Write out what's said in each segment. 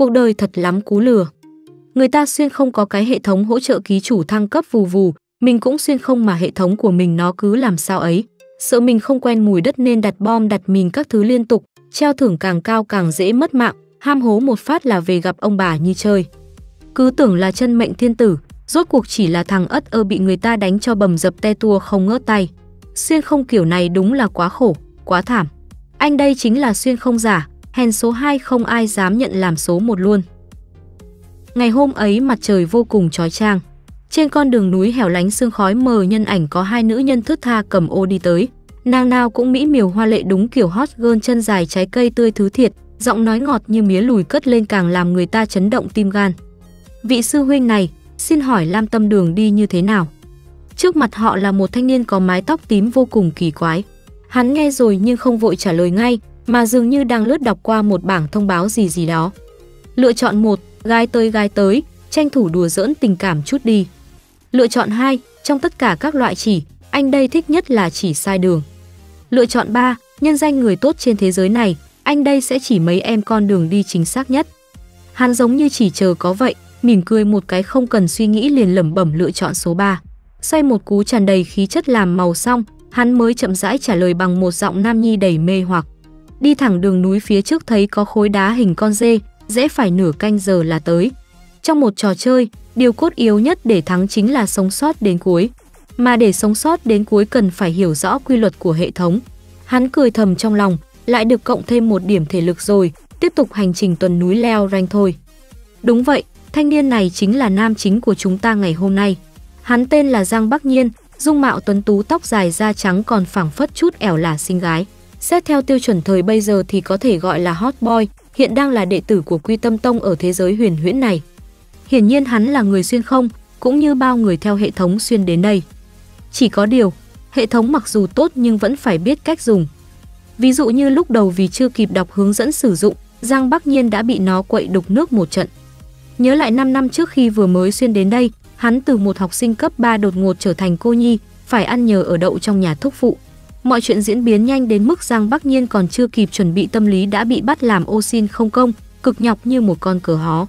cuộc đời thật lắm cú lừa. Người ta xuyên không có cái hệ thống hỗ trợ ký chủ thăng cấp vù vù, mình cũng xuyên không mà hệ thống của mình nó cứ làm sao ấy. Sợ mình không quen mùi đất nên đặt bom đặt mìn các thứ liên tục, treo thưởng càng cao càng dễ mất mạng, ham hố một phát là về gặp ông bà như chơi. Cứ tưởng là chân mệnh thiên tử, rốt cuộc chỉ là thằng ất ơ bị người ta đánh cho bầm dập te tua không ngớt tay. Xuyên không kiểu này đúng là quá khổ, quá thảm. Anh đây chính là xuyên không giả, hèn số 2 không ai dám nhận làm số 1 luôn. Ngày hôm ấy mặt trời vô cùng trói trang. Trên con đường núi hẻo lánh sương khói mờ nhân ảnh có hai nữ nhân thướt tha cầm ô đi tới. Nàng nào cũng mỹ miều hoa lệ đúng kiểu hot girl chân dài trái cây tươi thứ thiệt, giọng nói ngọt như mía lùi cất lên càng làm người ta chấn động tim gan. Vị sư huynh này, xin hỏi Lam Tâm Đường đi như thế nào? Trước mặt họ là một thanh niên có mái tóc tím vô cùng kỳ quái. Hắn nghe rồi nhưng không vội trả lời ngay, mà dường như đang lướt đọc qua một bảng thông báo gì gì đó. Lựa chọn một, gái tới gái tới, tranh thủ đùa giỡn tình cảm chút đi. Lựa chọn 2, trong tất cả các loại chỉ, anh đây thích nhất là chỉ sai đường. Lựa chọn 3, nhân danh người tốt trên thế giới này, anh đây sẽ chỉ mấy em con đường đi chính xác nhất. Hắn giống như chỉ chờ có vậy, mỉm cười một cái không cần suy nghĩ liền lẩm bẩm lựa chọn số 3. Xoay một cú tràn đầy khí chất làm màu xong, hắn mới chậm rãi trả lời bằng một giọng nam nhi đầy mê hoặc. Đi thẳng đường núi phía trước thấy có khối đá hình con dê, dễ phải nửa canh giờ là tới. Trong một trò chơi, điều cốt yếu nhất để thắng chính là sống sót đến cuối. Mà để sống sót đến cuối cần phải hiểu rõ quy luật của hệ thống. Hắn cười thầm trong lòng, lại được cộng thêm một điểm thể lực rồi, tiếp tục hành trình tuần núi leo ranh thôi. Đúng vậy, thanh niên này chính là nam chính của chúng ta ngày hôm nay. Hắn tên là Giang Bắc Nhiên, dung mạo tuấn tú tóc dài da trắng còn phẳng phất chút ẻo là xinh gái. Xét theo tiêu chuẩn thời bây giờ thì có thể gọi là hot boy, hiện đang là đệ tử của Quy Tâm Tông ở thế giới huyền huyễn này. Hiển nhiên hắn là người xuyên không, cũng như bao người theo hệ thống xuyên đến đây. Chỉ có điều, hệ thống mặc dù tốt nhưng vẫn phải biết cách dùng. Ví dụ như lúc đầu vì chưa kịp đọc hướng dẫn sử dụng, Giang Bắc Nhiên đã bị nó quậy đục nước một trận. Nhớ lại 5 năm trước khi vừa mới xuyên đến đây, hắn từ một học sinh cấp 3 đột ngột trở thành cô nhi, phải ăn nhờ ở đậu trong nhà thúc phụ. Mọi chuyện diễn biến nhanh đến mức Giang Bắc Nhiên còn chưa kịp chuẩn bị tâm lý đã bị bắt làm ô xin không công, cực nhọc như một con cờ hó.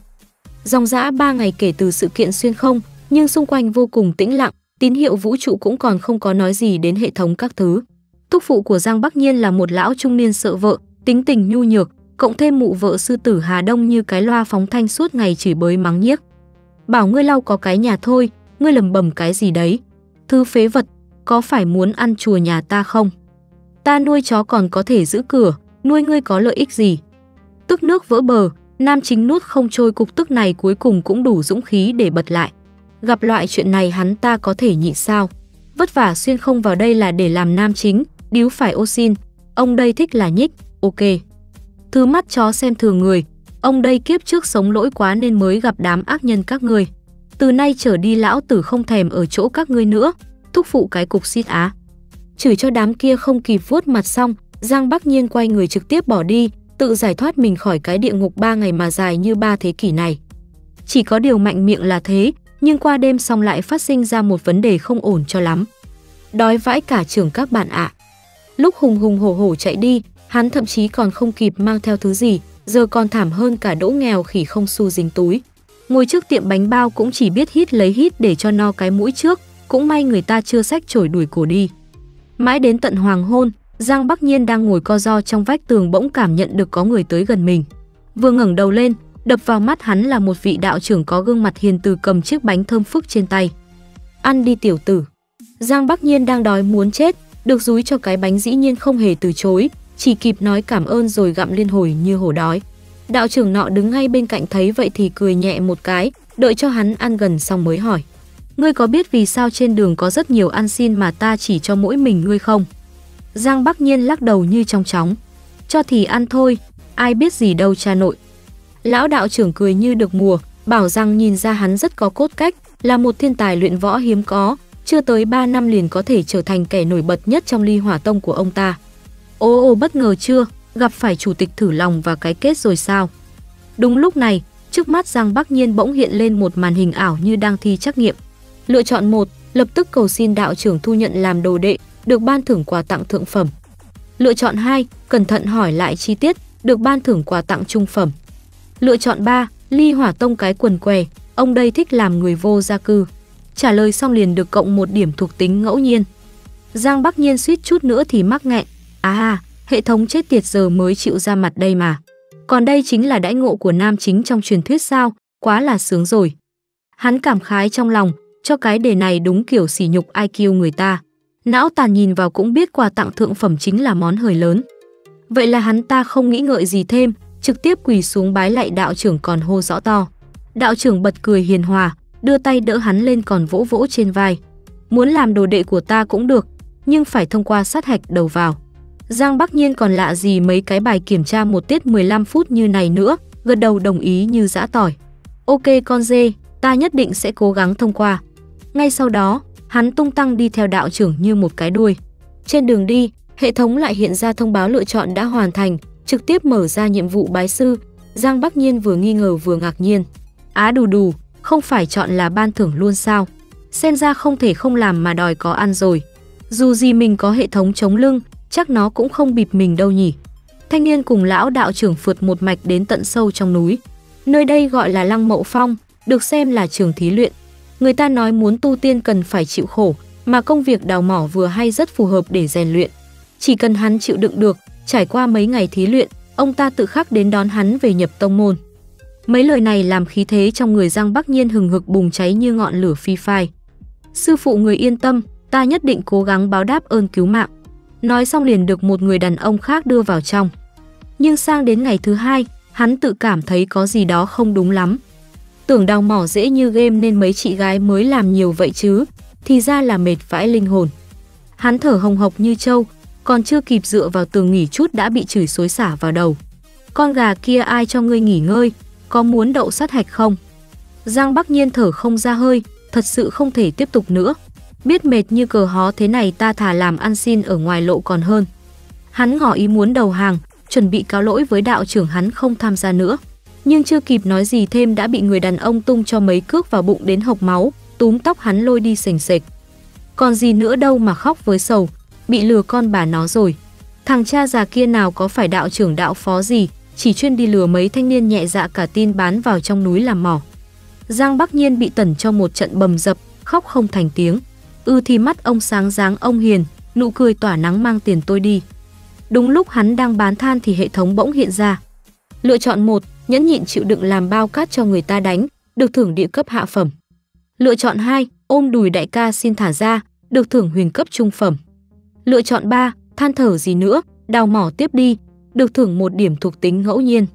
Dòng dã 3 ngày kể từ sự kiện xuyên không, nhưng xung quanh vô cùng tĩnh lặng, tín hiệu vũ trụ cũng còn không có nói gì đến hệ thống các thứ. Thúc phụ của Giang Bắc Nhiên là một lão trung niên sợ vợ, tính tình nhu nhược, cộng thêm mụ vợ sư tử Hà Đông như cái loa phóng thanh suốt ngày chỉ bới mắng nhiếc. Bảo ngươi lau có cái nhà thôi, ngươi lầm bầm cái gì đấy. Thư phế vật, có phải muốn ăn chùa nhà ta không? Ta nuôi chó còn có thể giữ cửa, nuôi ngươi có lợi ích gì? Tức nước vỡ bờ, nam chính nuốt không trôi cục tức này cuối cùng cũng đủ dũng khí để bật lại. Gặp loại chuyện này hắn ta có thể nhịn sao? Vất vả xuyên không vào đây là để làm nam chính, điếu phải ô xin. Ông đây thích là nhích, ok. Thứ mắt chó xem thường người, ông đây kiếp trước sống lỗi quá nên mới gặp đám ác nhân các người. Từ nay trở đi lão tử không thèm ở chỗ các ngươi nữa, thúc phụ cái cục xít á. Chửi cho đám kia không kịp vuốt mặt xong, Giang Bắc Nhiên quay người trực tiếp bỏ đi, tự giải thoát mình khỏi cái địa ngục ba ngày mà dài như ba thế kỷ này. Chỉ có điều mạnh miệng là thế, nhưng qua đêm xong lại phát sinh ra một vấn đề không ổn cho lắm. Đói vãi cả trường các bạn ạ. Lúc hùng hùng hổ hổ chạy đi, hắn thậm chí còn không kịp mang theo thứ gì, giờ còn thảm hơn cả đỗ nghèo khỉ không xu dính túi. Ngồi trước tiệm bánh bao cũng chỉ biết hít lấy hít để cho no cái mũi trước, cũng may người ta chưa sách chổi đuổi cổ đi. Mãi đến tận hoàng hôn, Giang Bắc Nhiên đang ngồi co ro trong vách tường bỗng cảm nhận được có người tới gần mình. Vừa ngẩng đầu lên, đập vào mắt hắn là một vị đạo trưởng có gương mặt hiền từ cầm chiếc bánh thơm phức trên tay. Ăn đi tiểu tử. Giang Bắc Nhiên đang đói muốn chết, được dúi cho cái bánh dĩ nhiên không hề từ chối, chỉ kịp nói cảm ơn rồi gặm liên hồi như hổ đói. Đạo trưởng nọ đứng ngay bên cạnh thấy vậy thì cười nhẹ một cái, đợi cho hắn ăn gần xong mới hỏi. Ngươi có biết vì sao trên đường có rất nhiều ăn xin mà ta chỉ cho mỗi mình ngươi không? Giang Bắc Nhiên lắc đầu như trong chóng. Cho thì ăn thôi, ai biết gì đâu cha nội. Lão đạo trưởng cười như được mùa, bảo rằng nhìn ra hắn rất có cốt cách, là một thiên tài luyện võ hiếm có, chưa tới 3 năm liền có thể trở thành kẻ nổi bật nhất trong ly hỏa tông của ông ta. Ô ô bất ngờ chưa, gặp phải chủ tịch thử lòng và cái kết rồi sao? Đúng lúc này, trước mắt Giang Bắc Nhiên bỗng hiện lên một màn hình ảo như đang thi trắc nghiệm. Lựa chọn một, lập tức cầu xin đạo trưởng thu nhận làm đồ đệ, được ban thưởng quà tặng thượng phẩm. Lựa chọn 2, cẩn thận hỏi lại chi tiết, được ban thưởng quà tặng trung phẩm. Lựa chọn 3, ly hỏa tông cái quần què, ông đây thích làm người vô gia cư. Trả lời xong liền được cộng một điểm thuộc tính ngẫu nhiên. Giang Bắc Nhiên suýt chút nữa thì mắc nghẹn. À, hệ thống chết tiệt giờ mới chịu ra mặt đây mà. Còn đây chính là đãi ngộ của nam chính trong truyền thuyết sao, quá là sướng rồi. Hắn cảm khái trong lòng, cho cái đề này đúng kiểu sỉ nhục IQ người ta. Não tàn nhìn vào cũng biết quà tặng thượng phẩm chính là món hời lớn. Vậy là hắn ta không nghĩ ngợi gì thêm, trực tiếp quỳ xuống bái lạy đạo trưởng còn hô rõ to. Đạo trưởng bật cười hiền hòa, đưa tay đỡ hắn lên còn vỗ vỗ trên vai. Muốn làm đồ đệ của ta cũng được, nhưng phải thông qua sát hạch đầu vào. Giang Bắc Nhiên còn lạ gì mấy cái bài kiểm tra một tiết 15 phút như này nữa, gật đầu đồng ý như dã tỏi. Ok con dê, ta nhất định sẽ cố gắng thông qua. Ngay sau đó, hắn tung tăng đi theo đạo trưởng như một cái đuôi. Trên đường đi, hệ thống lại hiện ra thông báo lựa chọn đã hoàn thành, trực tiếp mở ra nhiệm vụ bái sư. Giang Bắc Nhiên vừa nghi ngờ vừa ngạc nhiên. Á đù đù, không phải chọn là ban thưởng luôn sao? Xem ra không thể không làm mà đòi có ăn rồi. Dù gì mình có hệ thống chống lưng, chắc nó cũng không bịp mình đâu nhỉ. Thanh niên cùng lão đạo trưởng phượt một mạch đến tận sâu trong núi. Nơi đây gọi là Lăng Mậu Phong, được xem là trường thí luyện. Người ta nói muốn tu tiên cần phải chịu khổ, mà công việc đào mỏ vừa hay rất phù hợp để rèn luyện. Chỉ cần hắn chịu đựng được, trải qua mấy ngày thí luyện, ông ta tự khắc đến đón hắn về nhập tông môn. Mấy lời này làm khí thế trong người Giang Bắc Nhiên hừng hực bùng cháy như ngọn lửa phi phai. Sư phụ người yên tâm, ta nhất định cố gắng báo đáp ơn cứu mạng. Nói xong liền được một người đàn ông khác đưa vào trong. Nhưng sang đến ngày thứ hai, hắn tự cảm thấy có gì đó không đúng lắm. Tưởng đào mỏ dễ như game nên mấy chị gái mới làm nhiều vậy chứ, thì ra là mệt vãi linh hồn. Hắn thở hồng hộc như trâu, còn chưa kịp dựa vào tường nghỉ chút đã bị chửi xối xả vào đầu. Con gà kia ai cho ngươi nghỉ ngơi, có muốn đậu sát hạch không? Giang Bắc Nhiên thở không ra hơi, thật sự không thể tiếp tục nữa. Biết mệt như cờ hó thế này ta thả làm ăn xin ở ngoài lộ còn hơn. Hắn ngỏ ý muốn đầu hàng, chuẩn bị cáo lỗi với đạo trưởng hắn không tham gia nữa. Nhưng chưa kịp nói gì thêm đã bị người đàn ông tung cho mấy cước vào bụng đến hộc máu, túm tóc hắn lôi đi sành sệch. Còn gì nữa đâu mà khóc với sầu, bị lừa con bà nó rồi. Thằng cha già kia nào có phải đạo trưởng đạo phó gì, chỉ chuyên đi lừa mấy thanh niên nhẹ dạ cả tin bán vào trong núi làm mỏ. Giang Bắc Nhiên bị tẩn cho một trận bầm dập, khóc không thành tiếng. Ư thì mắt ông sáng dáng ông hiền, nụ cười tỏa nắng mang tiền tôi đi. Đúng lúc hắn đang bán than thì hệ thống bỗng hiện ra. Lựa chọn một, nhẫn nhịn chịu đựng làm bao cát cho người ta đánh, được thưởng địa cấp hạ phẩm. Lựa chọn 2, ôm đùi đại ca xin thả ra, được thưởng huyền cấp trung phẩm. Lựa chọn 3, than thở gì nữa, đào mỏ tiếp đi, được thưởng một điểm thuộc tính ngẫu nhiên.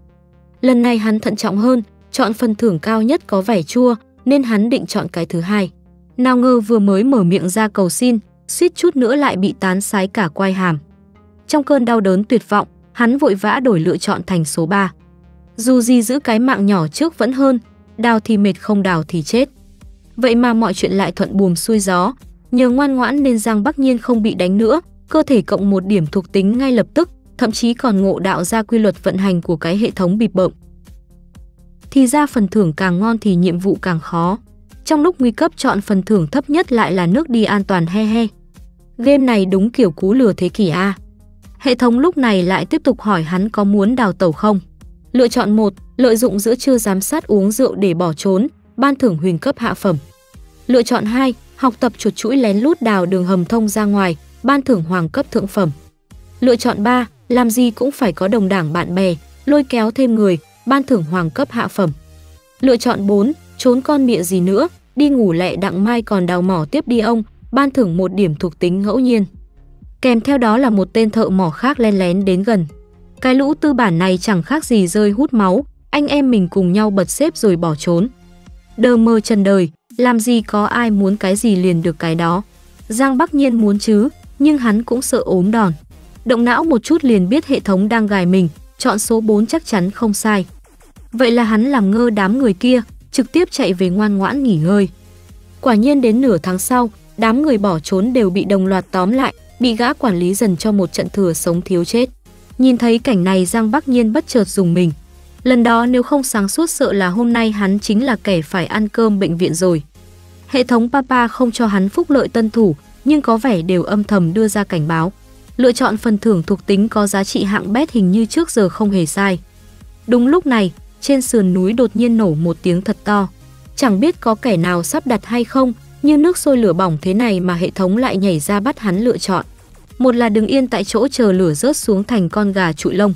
Lần này hắn thận trọng hơn, chọn phần thưởng cao nhất có vẻ chua, nên hắn định chọn cái thứ hai. Nào ngờ vừa mới mở miệng ra cầu xin, suýt chút nữa lại bị tán sái cả quai hàm. Trong cơn đau đớn tuyệt vọng, hắn vội vã đổi lựa chọn thành số 3. Dù gì giữ cái mạng nhỏ trước vẫn hơn, đào thì mệt không đào thì chết. Vậy mà mọi chuyện lại thuận buồm xuôi gió, nhờ ngoan ngoãn nên Giang Bắc Nhiên không bị đánh nữa, cơ thể cộng một điểm thuộc tính ngay lập tức, thậm chí còn ngộ đạo ra quy luật vận hành của cái hệ thống bịp bợm. Thì ra phần thưởng càng ngon thì nhiệm vụ càng khó. Trong lúc nguy cấp chọn phần thưởng thấp nhất lại là nước đi an toàn he he. Game này đúng kiểu cú lừa thế kỷ A. Hệ thống lúc này lại tiếp tục hỏi hắn có muốn đào tẩu không. Lựa chọn 1, lợi dụng giữa trưa giám sát uống rượu để bỏ trốn, ban thưởng huyền cấp hạ phẩm. Lựa chọn 2, học tập chuột chuỗi lén lút đào đường hầm thông ra ngoài, ban thưởng hoàng cấp thượng phẩm. Lựa chọn 3, làm gì cũng phải có đồng đảng bạn bè, lôi kéo thêm người, ban thưởng hoàng cấp hạ phẩm. Lựa chọn 4, trốn con mịa gì nữa, đi ngủ lẹ đặng mai còn đào mỏ tiếp đi ông, ban thưởng một điểm thuộc tính ngẫu nhiên. Kèm theo đó là một tên thợ mỏ khác len lén đến gần. Cái lũ tư bản này chẳng khác gì rơi hút máu, anh em mình cùng nhau bật xếp rồi bỏ trốn. Đơ mơ trần đời, làm gì có ai muốn cái gì liền được cái đó. Giang Bắc Nhiên muốn chứ, nhưng hắn cũng sợ ốm đòn. Động não một chút liền biết hệ thống đang gài mình, chọn số 4 chắc chắn không sai. Vậy là hắn làm ngơ đám người kia, trực tiếp chạy về ngoan ngoãn nghỉ ngơi. Quả nhiên đến nửa tháng sau, đám người bỏ trốn đều bị đồng loạt tóm lại, bị gã quản lý dần cho một trận thừa sống thiếu chết. Nhìn thấy cảnh này Giang Bắc Nhiên bất chợt dùng mình. Lần đó nếu không sáng suốt sợ là hôm nay hắn chính là kẻ phải ăn cơm bệnh viện rồi. Hệ thống Papa không cho hắn phúc lợi tân thủ, nhưng có vẻ đều âm thầm đưa ra cảnh báo. Lựa chọn phần thưởng thuộc tính có giá trị hạng bét hình như trước giờ không hề sai. Đúng lúc này, trên sườn núi đột nhiên nổ một tiếng thật to. Chẳng biết có kẻ nào sắp đặt hay không, nhưng nước sôi lửa bỏng thế này mà hệ thống lại nhảy ra bắt hắn lựa chọn. Một là đứng yên tại chỗ chờ lửa rớt xuống thành con gà trụi lông.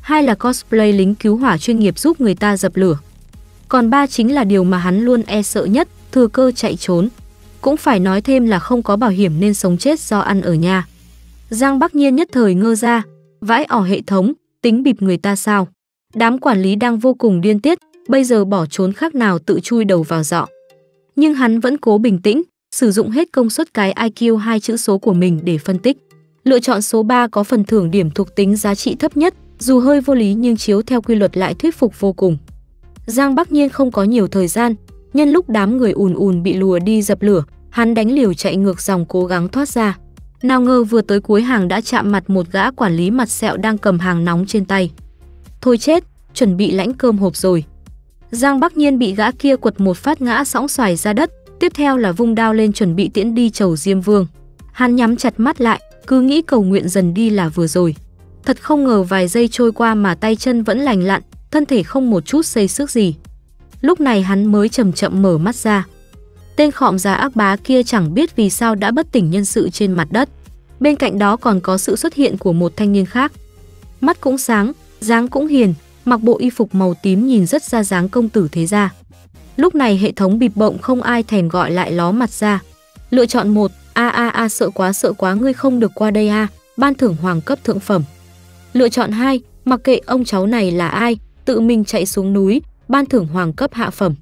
Hai là cosplay lính cứu hỏa chuyên nghiệp giúp người ta dập lửa. Còn ba chính là điều mà hắn luôn e sợ nhất, thừa cơ chạy trốn. Cũng phải nói thêm là không có bảo hiểm nên sống chết do ăn ở nhà. Giang Bắc Nhiên nhất thời ngơ ra, vãi ỏ hệ thống, tính bịp người ta sao? Đám quản lý đang vô cùng điên tiết, bây giờ bỏ trốn khác nào tự chui đầu vào dọ. Nhưng hắn vẫn cố bình tĩnh, sử dụng hết công suất cái IQ hai chữ số của mình để phân tích. Lựa chọn số 3 có phần thưởng điểm thuộc tính giá trị thấp nhất, dù hơi vô lý nhưng chiếu theo quy luật lại thuyết phục vô cùng. Giang Bắc Nhiên không có nhiều thời gian, nhân lúc đám người ùn ùn bị lùa đi dập lửa, hắn đánh liều chạy ngược dòng cố gắng thoát ra. Nào ngờ vừa tới cuối hàng đã chạm mặt một gã quản lý mặt sẹo đang cầm hàng nóng trên tay. Thôi chết, chuẩn bị lãnh cơm hộp rồi. Giang Bắc Nhiên bị gã kia quật một phát ngã sõng xoài ra đất, tiếp theo là vung đao lên chuẩn bị tiễn đi chầu Diêm Vương. Hắn nhắm chặt mắt lại, cứ nghĩ cầu nguyện dần đi là vừa rồi. Thật không ngờ vài giây trôi qua mà tay chân vẫn lành lặn, thân thể không một chút xây sức gì. Lúc này hắn mới chậm chậm mở mắt ra. Tên khọm già ác bá kia chẳng biết vì sao đã bất tỉnh nhân sự trên mặt đất. Bên cạnh đó còn có sự xuất hiện của một thanh niên khác. Mắt cũng sáng, dáng cũng hiền, mặc bộ y phục màu tím nhìn rất ra dáng công tử thế gia. Lúc này hệ thống bịp bộng không ai thèm gọi lại ló mặt ra. Lựa chọn một, a a a sợ quá sợ quá ngươi không được qua đây a, ban thưởng hoàng cấp thượng phẩm. Lựa chọn 2, mặc kệ ông cháu này là ai, tự mình chạy xuống núi, ban thưởng hoàng cấp hạ phẩm.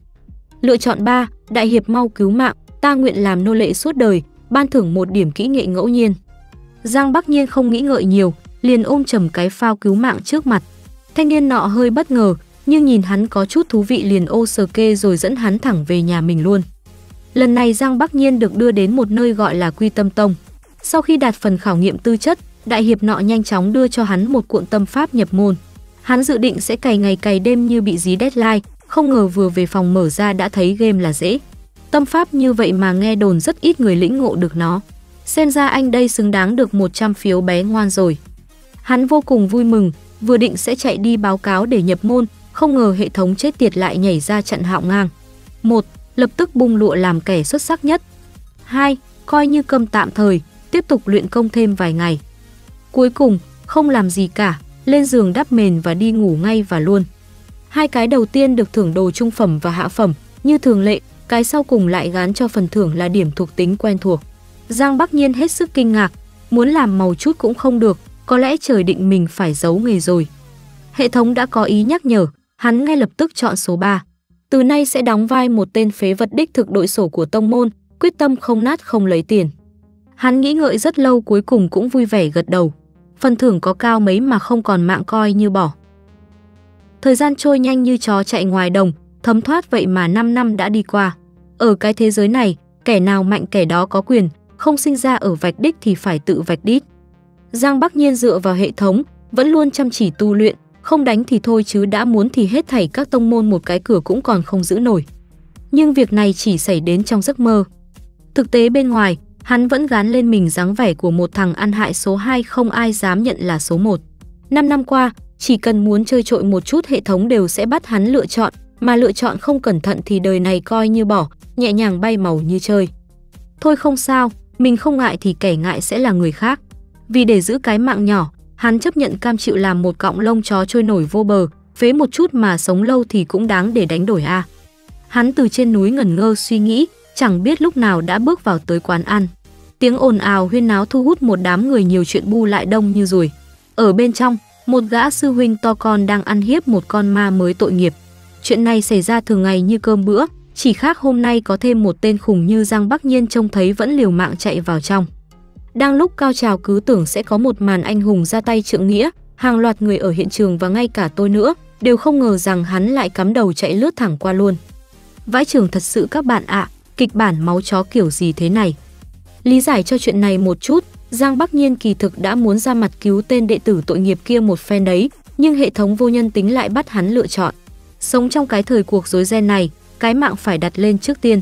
Lựa chọn 3, đại hiệp mau cứu mạng, ta nguyện làm nô lệ suốt đời, ban thưởng một điểm kỹ nghệ ngẫu nhiên. Giang Bắc Nhiên không nghĩ ngợi nhiều, liền ôm chầm cái phao cứu mạng trước mặt. Thanh niên nọ hơi bất ngờ, nhưng nhìn hắn có chút thú vị liền ô sờ kê rồi dẫn hắn thẳng về nhà mình luôn. Lần này Giang Bắc Nhiên được đưa đến một nơi gọi là Quy Tâm Tông. Sau khi đạt phần khảo nghiệm tư chất, đại hiệp nọ nhanh chóng đưa cho hắn một cuộn tâm pháp nhập môn. Hắn dự định sẽ cày ngày cày đêm như bị dí deadline, không ngờ vừa về phòng mở ra đã thấy game là dễ. Tâm pháp như vậy mà nghe đồn rất ít người lĩnh ngộ được nó. Xem ra anh đây xứng đáng được 100 phiếu bé ngoan rồi. Hắn vô cùng vui mừng, vừa định sẽ chạy đi báo cáo để nhập môn, không ngờ hệ thống chết tiệt lại nhảy ra chặn hạo ngang. một Lập tức bung lụa làm kẻ xuất sắc nhất. 2. Coi như cơm tạm thời, tiếp tục luyện công thêm vài ngày. Cuối cùng, không làm gì cả, lên giường đắp mền và đi ngủ ngay và luôn. Hai cái đầu tiên được thưởng đồ trung phẩm và hạ phẩm, như thường lệ, cái sau cùng lại gán cho phần thưởng là điểm thuộc tính quen thuộc. Giang Bắc Nhiên hết sức kinh ngạc, muốn làm màu chút cũng không được, có lẽ trời định mình phải giấu nghề rồi. Hệ thống đã có ý nhắc nhở, hắn ngay lập tức chọn số 3. Từ nay sẽ đóng vai một tên phế vật đích thực đội sổ của tông môn, quyết tâm không nát không lấy tiền. Hắn nghĩ ngợi rất lâu cuối cùng cũng vui vẻ gật đầu. Phần thưởng có cao mấy mà không còn mạng coi như bỏ. Thời gian trôi nhanh như chó chạy ngoài đồng, thấm thoát vậy mà 5 năm đã đi qua. Ở cái thế giới này, kẻ nào mạnh kẻ đó có quyền, không sinh ra ở vạch đích thì phải tự vạch đít. Giang Bắc Nhiên dựa vào hệ thống, vẫn luôn chăm chỉ tu luyện, không đánh thì thôi chứ đã muốn thì hết thảy các tông môn một cái cửa cũng còn không giữ nổi. Nhưng việc này chỉ xảy đến trong giấc mơ. Thực tế bên ngoài, hắn vẫn gán lên mình dáng vẻ của một thằng ăn hại số 2 không ai dám nhận là số 1. 5 năm qua, chỉ cần muốn chơi trội một chút hệ thống đều sẽ bắt hắn lựa chọn, mà lựa chọn không cẩn thận thì đời này coi như bỏ, nhẹ nhàng bay màu như chơi. Thôi không sao, mình không ngại thì kẻ ngại sẽ là người khác. Vì để giữ cái mạng nhỏ, hắn chấp nhận cam chịu làm một cọng lông chó trôi nổi vô bờ, phế một chút mà sống lâu thì cũng đáng để đánh đổi a. Hắn từ trên núi ngẩn ngơ suy nghĩ, chẳng biết lúc nào đã bước vào tới quán ăn. Tiếng ồn ào huyên náo thu hút một đám người nhiều chuyện bu lại đông như rồi. Ở bên trong, một gã sư huynh to con đang ăn hiếp một con ma mới tội nghiệp. Chuyện này xảy ra thường ngày như cơm bữa, chỉ khác hôm nay có thêm một tên khủng như Giang Bắc Nhiên trông thấy vẫn liều mạng chạy vào trong. Đang lúc cao trào cứ tưởng sẽ có một màn anh hùng ra tay trượng nghĩa, hàng loạt người ở hiện trường và ngay cả tôi nữa đều không ngờ rằng hắn lại cắm đầu chạy lướt thẳng qua luôn. Vãi trường thật sự các bạn ạ, kịch bản máu chó kiểu gì thế này. Lý giải cho chuyện này một chút, Giang Bắc Nhiên kỳ thực đã muốn ra mặt cứu tên đệ tử tội nghiệp kia một phen đấy, nhưng hệ thống vô nhân tính lại bắt hắn lựa chọn. Sống trong cái thời cuộc rối ren này, cái mạng phải đặt lên trước tiên.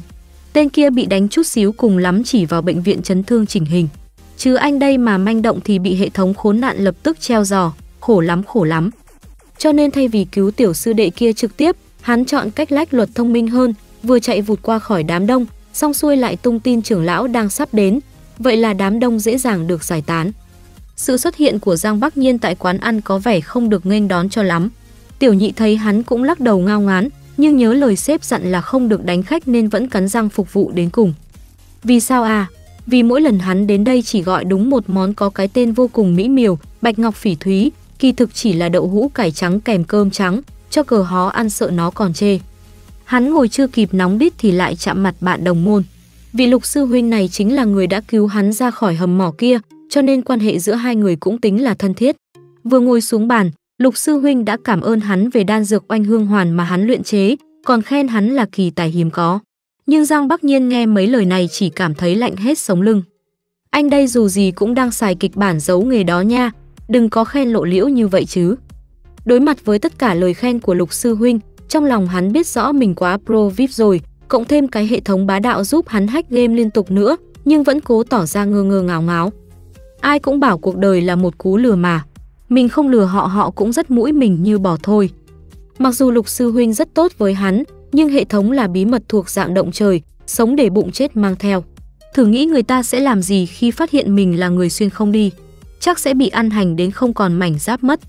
Tên kia bị đánh chút xíu cùng lắm chỉ vào bệnh viện chấn thương chỉnh hình. Chứ anh đây mà manh động thì bị hệ thống khốn nạn lập tức treo giò, khổ lắm khổ lắm. cho nên thay vì cứu tiểu sư đệ kia trực tiếp, hắn chọn cách lách luật thông minh hơn, vừa chạy vụt qua khỏi đám đông, xong xuôi lại tung tin trưởng lão đang sắp đến, vậy là đám đông dễ dàng được giải tán. Sự xuất hiện của Giang Bắc Nhiên tại quán ăn có vẻ không được nghênh đón cho lắm. Tiểu nhị thấy hắn cũng lắc đầu ngao ngán, nhưng nhớ lời sếp dặn là không được đánh khách nên vẫn cắn răng phục vụ đến cùng. Vì sao à? Vì mỗi lần hắn đến đây chỉ gọi đúng một món có cái tên vô cùng mỹ miều, bạch ngọc phỉ thúy, kỳ thực chỉ là đậu hũ cải trắng kèm cơm trắng, cho cờ hó ăn sợ nó còn chê. Hắn ngồi chưa kịp nóng đít thì lại chạm mặt bạn đồng môn. Vị lục sư huynh này chính là người đã cứu hắn ra khỏi hầm mỏ kia, cho nên quan hệ giữa hai người cũng tính là thân thiết. Vừa ngồi xuống bàn, lục sư huynh đã cảm ơn hắn về đan dược oanh hương hoàn mà hắn luyện chế, còn khen hắn là kỳ tài hiếm có. Nhưng Giang Bắc Nhiên nghe mấy lời này chỉ cảm thấy lạnh hết sống lưng. Anh đây dù gì cũng đang xài kịch bản giấu nghề đó nha, đừng có khen lộ liễu như vậy chứ. Đối mặt với tất cả lời khen của lục sư huynh, trong lòng hắn biết rõ mình quá pro VIP rồi, cộng thêm cái hệ thống bá đạo giúp hắn hack game liên tục nữa, nhưng vẫn cố tỏ ra ngơ ngơ ngáo ngáo. Ai cũng bảo cuộc đời là một cú lừa mà. Mình không lừa họ họ cũng rất mũi mình như bỏ thôi. Mặc dù lục sư huynh rất tốt với hắn, nhưng hệ thống là bí mật thuộc dạng động trời, sống để bụng chết mang theo. Thử nghĩ người ta sẽ làm gì khi phát hiện mình là người xuyên không đi. Chắc sẽ bị ăn hành đến không còn mảnh giáp mất.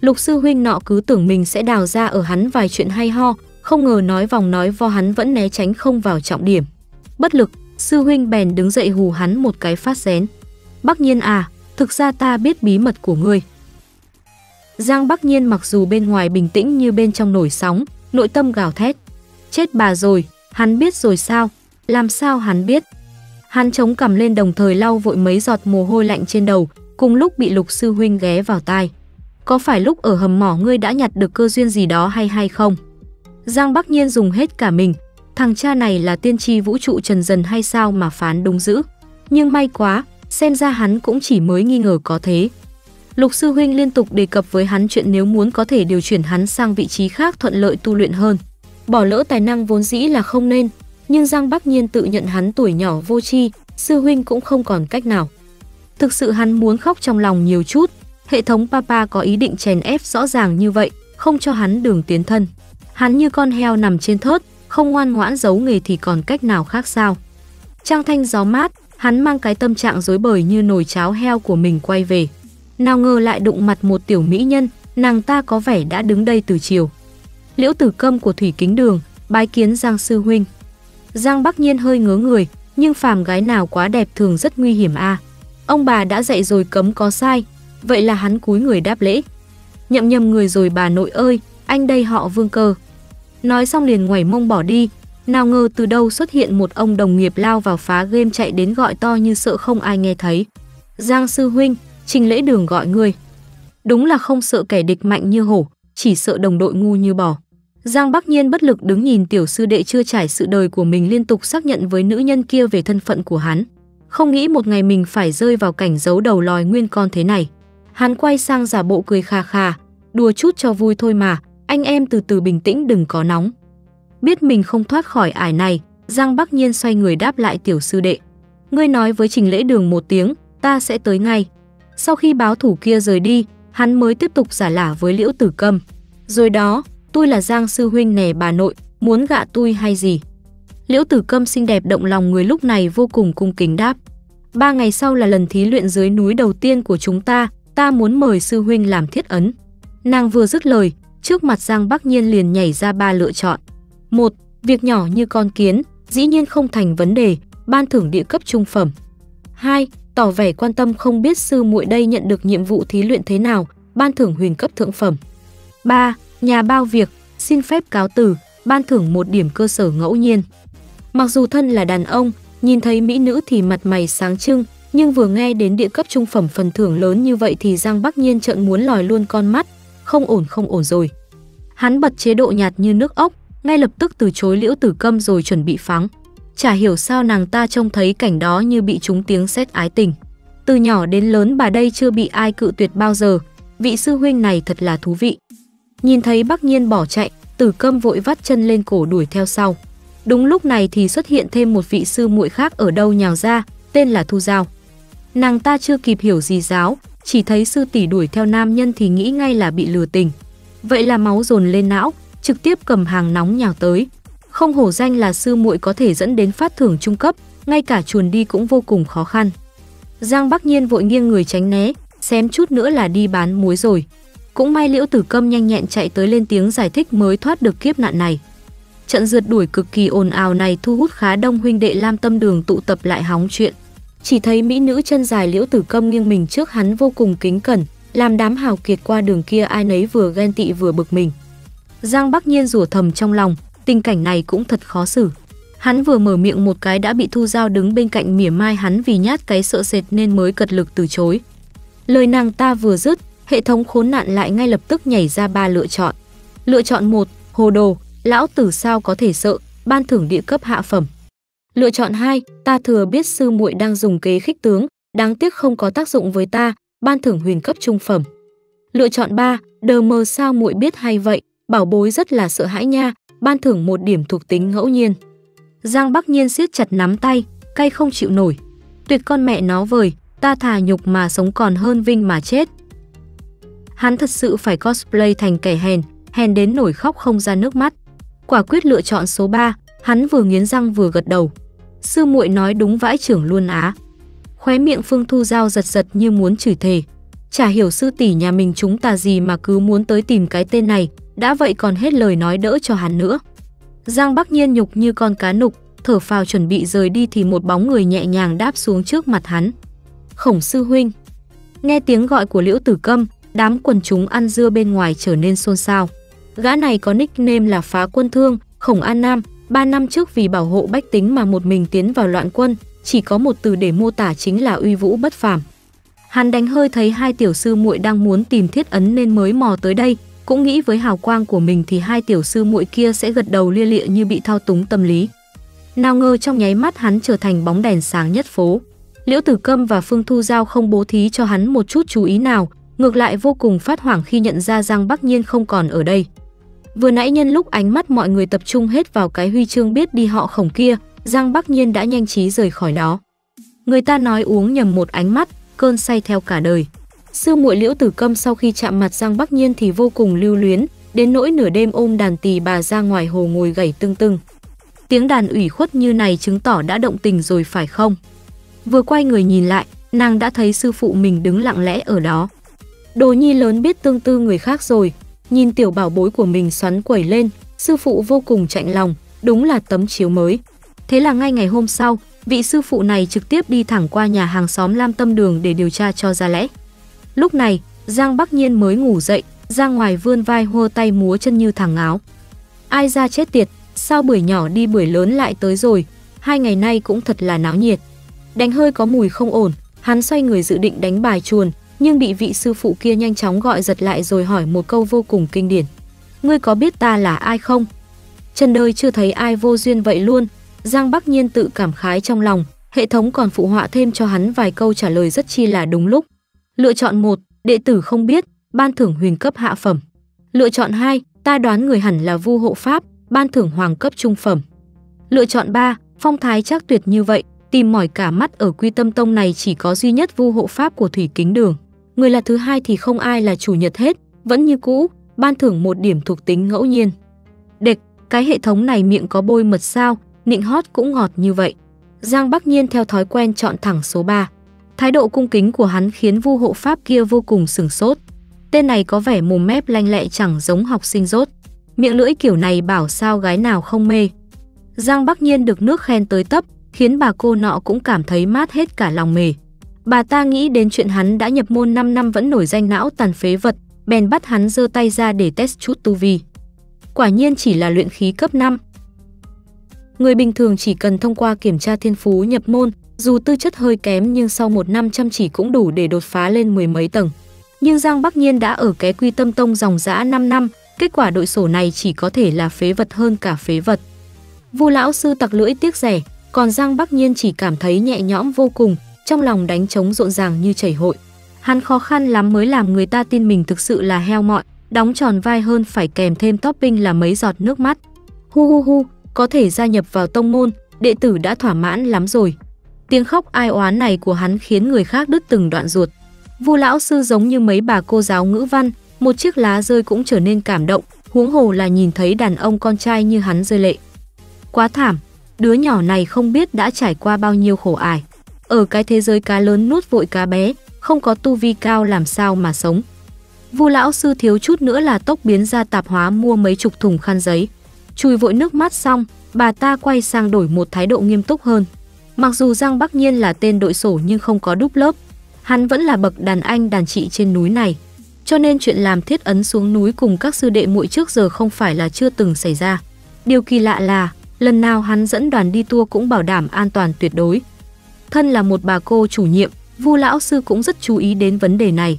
Lục sư huynh nọ cứ tưởng mình sẽ đào ra ở hắn vài chuyện hay ho, không ngờ nói vòng nói vo hắn vẫn né tránh không vào trọng điểm. Bất lực, sư huynh bèn đứng dậy hù hắn một cái phát rén. Bắc Nhiên à, thực ra ta biết bí mật của ngươi. Giang Bắc Nhiên mặc dù bên ngoài bình tĩnh như bên trong nổi sóng, nội tâm gào thét. Chết bà rồi, hắn biết rồi sao? Làm sao hắn biết? Hắn chống cầm lên đồng thời lau vội mấy giọt mồ hôi lạnh trên đầu, cùng lúc bị lục sư huynh ghé vào tai. Có phải lúc ở hầm mỏ ngươi đã nhặt được cơ duyên gì đó hay hay không? Giang Bắc Nhiên dùng hết cả mình, thằng cha này là tiên tri vũ trụ trần dần hay sao mà phán đúng dữ. Nhưng may quá, xem ra hắn cũng chỉ mới nghi ngờ có thế. Lục sư huynh liên tục đề cập với hắn chuyện nếu muốn có thể điều chuyển hắn sang vị trí khác thuận lợi tu luyện hơn. Bỏ lỡ tài năng vốn dĩ là không nên, nhưng Giang Bắc Nhiên tự nhận hắn tuổi nhỏ vô tri, sư huynh cũng không còn cách nào. Thực sự hắn muốn khóc trong lòng nhiều chút, hệ thống Papa có ý định chèn ép rõ ràng như vậy, không cho hắn đường tiến thân. Hắn như con heo nằm trên thớt, không ngoan ngoãn giấu nghề thì còn cách nào khác sao. Trang thanh gió mát, hắn mang cái tâm trạng dối bời như nồi cháo heo của mình quay về. Nào ngờ lại đụng mặt một tiểu mỹ nhân, nàng ta có vẻ đã đứng đây từ chiều. Liễu tử câm của Thủy Kính Đường, bái kiến Giang Sư Huynh. Giang Bắc Nhiên hơi ngớ người, nhưng phàm gái nào quá đẹp thường rất nguy hiểm a. Ông bà đã dạy rồi cấm có sai, vậy là hắn cúi người đáp lễ. Nhậm nhầm người rồi bà nội ơi, anh đây họ vương cơ. Nói xong liền ngoảy mông bỏ đi, nào ngờ từ đâu xuất hiện một ông đồng nghiệp lao vào phá game chạy đến gọi to như sợ không ai nghe thấy. Giang sư huynh, trình lễ đường gọi ngươi. Đúng là không sợ kẻ địch mạnh như hổ, chỉ sợ đồng đội ngu như bò. Giang Bắc Nhiên bất lực đứng nhìn tiểu sư đệ chưa trải sự đời của mình liên tục xác nhận với nữ nhân kia về thân phận của hắn. Không nghĩ một ngày mình phải rơi vào cảnh giấu đầu lòi nguyên con thế này. Hắn quay sang giả bộ cười khà khà, đùa chút cho vui thôi mà, anh em từ từ bình tĩnh đừng có nóng. Biết mình không thoát khỏi ải này, Giang Bắc Nhiên xoay người đáp lại tiểu sư đệ. Ngươi nói với Trình Lễ Đường một tiếng, ta sẽ tới ngay. Sau khi báo thủ kia rời đi, hắn mới tiếp tục giả lả với Liễu Tử Câm. Rồi đó, tôi là Giang sư huynh nè bà nội, muốn gạ tôi hay gì? Liễu Tử Câm xinh đẹp động lòng người lúc này vô cùng cung kính đáp. Ba ngày sau là lần thí luyện dưới núi đầu tiên của chúng ta, ta muốn mời sư huynh làm thiết ấn. Nàng vừa dứt lời, trước mặt Giang Bắc Nhiên liền nhảy ra ba lựa chọn. một Việc nhỏ như con kiến, dĩ nhiên không thành vấn đề, ban thưởng địa cấp trung phẩm. 2. Tỏ vẻ quan tâm không biết sư muội đây nhận được nhiệm vụ thí luyện thế nào, ban thưởng huyền cấp thượng phẩm. 3. Nhà bao việc, xin phép cáo từ, ban thưởng một điểm cơ sở ngẫu nhiên. Mặc dù thân là đàn ông, nhìn thấy mỹ nữ thì mặt mày sáng trưng, nhưng vừa nghe đến địa cấp trung phẩm phần thưởng lớn như vậy thì Giang Bắc Nhiên trợn muốn lòi luôn con mắt, không ổn không ổn rồi. Hắn bật chế độ nhạt như nước ốc, ngay lập tức từ chối liễu tử câm rồi chuẩn bị phóng Chả hiểu sao nàng ta trông thấy cảnh đó như bị trúng tiếng sét ái tình. Từ nhỏ đến lớn bà đây chưa bị ai cự tuyệt bao giờ, vị sư huynh này thật là thú vị. Nhìn thấy Bắc Nhiên bỏ chạy, Tử Câm vội vắt chân lên cổ đuổi theo sau. Đúng lúc này thì xuất hiện thêm một vị sư muội khác ở đâu nhào ra, tên là Thu Giao. Nàng ta chưa kịp hiểu gì giáo, chỉ thấy sư tỷ đuổi theo nam nhân thì nghĩ ngay là bị lừa tình. Vậy là máu dồn lên não, trực tiếp cầm hàng nóng nhào tới. Không hổ danh là sư muội có thể dẫn đến phát thưởng trung cấp, ngay cả chuồn đi cũng vô cùng khó khăn. Giang Bắc Nhiên vội nghiêng người tránh né, xém chút nữa là đi bán muối rồi. Cũng may Liễu Tử Câm nhanh nhẹn chạy tới lên tiếng giải thích mới thoát được kiếp nạn này. Trận rượt đuổi cực kỳ ồn ào này thu hút khá đông huynh đệ Lam Tâm Đường tụ tập lại hóng chuyện. Chỉ thấy mỹ nữ chân dài Liễu Tử Câm nghiêng mình trước hắn vô cùng kính cẩn, làm đám hào kiệt qua đường kia ai nấy vừa ghen tị vừa bực mình. Giang Bắc Nhiên rủa thầm trong lòng, tình cảnh này cũng thật khó xử. Hắn vừa mở miệng một cái đã bị Thu Giao đứng bên cạnh mỉa mai hắn vì nhát cái sợ sệt nên mới cật lực từ chối. Lời nàng ta vừa dứt, hệ thống khốn nạn lại ngay lập tức nhảy ra ba lựa chọn. Lựa chọn 1, hồ đồ, lão tử sao có thể sợ, ban thưởng địa cấp hạ phẩm. Lựa chọn 2, ta thừa biết sư muội đang dùng kế khích tướng, đáng tiếc không có tác dụng với ta, ban thưởng huyền cấp trung phẩm. Lựa chọn 3, đờ mờ sao muội biết hay vậy, bảo bối rất là sợ hãi nha, ban thưởng một điểm thuộc tính ngẫu nhiên. Giang Bắc Nhiên siết chặt nắm tay, cay không chịu nổi. Tuyệt con mẹ nó vời, ta thà nhục mà sống còn hơn vinh mà chết. Hắn thật sự phải cosplay thành kẻ hèn, hèn đến nổi khóc không ra nước mắt. Quả quyết lựa chọn số 3, hắn vừa nghiến răng vừa gật đầu. Sư muội nói đúng vãi trưởng luôn á. Khóe miệng Phương Thu Giao giật giật như muốn chửi thề. Chả hiểu sư tỷ nhà mình chúng ta gì mà cứ muốn tới tìm cái tên này, đã vậy còn hết lời nói đỡ cho hắn nữa. Giang Bắc Nhiên nhục như con cá nục, thở phào chuẩn bị rời đi thì một bóng người nhẹ nhàng đáp xuống trước mặt hắn. Khổng sư huynh. Nghe tiếng gọi của Liễu Tử Câm, đám quần chúng ăn dưa bên ngoài trở nên xôn xao. Gã này có nickname là Phá Quân Thương, Khổng An Nam, 3 năm trước vì bảo hộ bách tính mà một mình tiến vào loạn quân, chỉ có một từ để mô tả chính là uy vũ bất phàm. Hắn đánh hơi thấy hai tiểu sư muội đang muốn tìm thiết ấn nên mới mò tới đây, cũng nghĩ với hào quang của mình thì hai tiểu sư muội kia sẽ gật đầu lia lịa như bị thao túng tâm lý. Nào ngờ trong nháy mắt hắn trở thành bóng đèn sáng nhất phố. Liễu Tử Câm và Phương Thu Giao không bố thí cho hắn một chút chú ý nào, ngược lại vô cùng phát hoảng khi nhận ra Giang Bắc Nhiên không còn ở đây. Vừa nãy nhân lúc ánh mắt mọi người tập trung hết vào cái huy chương biết đi họ khổng kia, Giang Bắc Nhiên đã nhanh trí rời khỏi đó. Người ta nói uống nhầm một ánh mắt, cơn say theo cả đời. Sư muội Liễu Tử Câm sau khi chạm mặt Giang Bắc Nhiên thì vô cùng lưu luyến, đến nỗi nửa đêm ôm đàn tỳ bà ra ngoài hồ ngồi gảy tưng tưng. Tiếng đàn ủy khuất như này chứng tỏ đã động tình rồi phải không? Vừa quay người nhìn lại, nàng đã thấy sư phụ mình đứng lặng lẽ ở đó. Đồ nhi lớn biết tương tư người khác rồi, nhìn tiểu bảo bối của mình xoắn quẩy lên, sư phụ vô cùng chạnh lòng, đúng là tấm chiếu mới. Thế là ngay ngày hôm sau, vị sư phụ này trực tiếp đi thẳng qua nhà hàng xóm Lam Tâm Đường để điều tra cho ra lẽ. Lúc này, Giang Bắc Nhiên mới ngủ dậy, ra ngoài vươn vai hô tay múa chân như thằng áo. Ai ra chết tiệt, sao bưởi nhỏ đi bưởi lớn lại tới rồi, hai ngày nay cũng thật là náo nhiệt. Đánh hơi có mùi không ổn, hắn xoay người dự định đánh bài chuồn, nhưng bị vị sư phụ kia nhanh chóng gọi giật lại rồi hỏi một câu vô cùng kinh điển. Ngươi có biết ta là ai không? Trần đời chưa thấy ai vô duyên vậy luôn, Giang Bắc Nhiên tự cảm khái trong lòng, hệ thống còn phụ họa thêm cho hắn vài câu trả lời rất chi là đúng lúc. Lựa chọn 1, đệ tử không biết, ban thưởng huyền cấp hạ phẩm. Lựa chọn 2, ta đoán người hẳn là vu hộ pháp, ban thưởng hoàng cấp trung phẩm. Lựa chọn 3, phong thái chắc tuyệt như vậy, tìm mỏi cả mắt ở Quy Tâm Tông này chỉ có duy nhất vu hộ pháp của Thủy Kính Đường. Người là thứ hai thì không ai là chủ nhật hết, vẫn như cũ, ban thưởng một điểm thuộc tính ngẫu nhiên. Địch, cái hệ thống này miệng có bôi mật sao, nịnh hót cũng ngọt như vậy. Giang Bắc Nhiên theo thói quen chọn thẳng số 3. Thái độ cung kính của hắn khiến vu hộ pháp kia vô cùng sừng sốt. Tên này có vẻ mồm mép lanh lẹ chẳng giống học sinh rốt. Miệng lưỡi kiểu này bảo sao gái nào không mê. Giang Bắc Nhiên được nước khen tới tấp, khiến bà cô nọ cũng cảm thấy mát hết cả lòng mề. Bà ta nghĩ đến chuyện hắn đã nhập môn 5 năm vẫn nổi danh não tàn phế vật, bèn bắt hắn giơ tay ra để test chút tu vi. Quả nhiên chỉ là luyện khí cấp 5. Người bình thường chỉ cần thông qua kiểm tra thiên phú nhập môn, dù tư chất hơi kém nhưng sau một năm chăm chỉ cũng đủ để đột phá lên mười mấy tầng. Nhưng Giang Bắc Nhiên đã ở cái quy tâm tông dòng dã 5 năm, kết quả đội sổ này chỉ có thể là phế vật hơn cả phế vật. Vu lão sư tặc lưỡi tiếc rẻ, còn Giang Bắc Nhiên chỉ cảm thấy nhẹ nhõm vô cùng, trong lòng đánh trống rộn ràng như chảy hội. Hắn khó khăn lắm mới làm người ta tin mình thực sự là heo mọn, đóng tròn vai hơn phải kèm thêm topping là mấy giọt nước mắt. Hu hu hu, có thể gia nhập vào tông môn, đệ tử đã thỏa mãn lắm rồi. Tiếng khóc ai oán này của hắn khiến người khác đứt từng đoạn ruột. Vu lão sư giống như mấy bà cô giáo ngữ văn, một chiếc lá rơi cũng trở nên cảm động, huống hồ là nhìn thấy đàn ông con trai như hắn rơi lệ. Quá thảm, đứa nhỏ này không biết đã trải qua bao nhiêu khổ ải. Ở cái thế giới cá lớn nuốt vội cá bé, không có tu vi cao làm sao mà sống. Vu lão sư thiếu chút nữa là tốc biến ra tạp hóa mua mấy chục thùng khăn giấy. Chùi vội nước mắt xong, bà ta quay sang đổi một thái độ nghiêm túc hơn. Mặc dù Giang Bắc Nhiên là tên đội sổ nhưng không có đúc lớp, hắn vẫn là bậc đàn anh đàn chị trên núi này. Cho nên chuyện làm thiết ấn xuống núi cùng các sư đệ muội trước giờ không phải là chưa từng xảy ra. Điều kỳ lạ là, lần nào hắn dẫn đoàn đi tour cũng bảo đảm an toàn tuyệt đối. Thân là một bà cô chủ nhiệm, Vu lão sư cũng rất chú ý đến vấn đề này.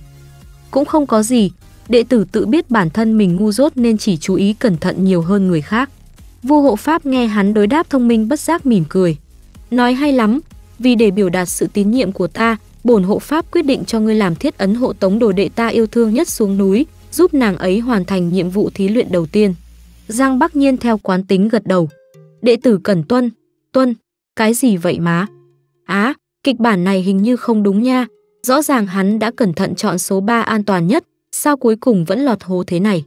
Cũng không có gì, đệ tử tự biết bản thân mình ngu dốt nên chỉ chú ý cẩn thận nhiều hơn người khác. Vu hộ pháp nghe hắn đối đáp thông minh bất giác mỉm cười. Nói hay lắm, vì để biểu đạt sự tín nhiệm của ta, bổn hộ pháp quyết định cho ngươi làm thiết ấn hộ tống đồ đệ ta yêu thương nhất xuống núi, giúp nàng ấy hoàn thành nhiệm vụ thí luyện đầu tiên. Giang Bắc Nhiên theo quán tính gật đầu. Đệ tử cẩn tuân, tuân, cái gì vậy má? Á, kịch bản này hình như không đúng nha, rõ ràng hắn đã cẩn thận chọn số 3 an toàn nhất, sao cuối cùng vẫn lọt hố thế này?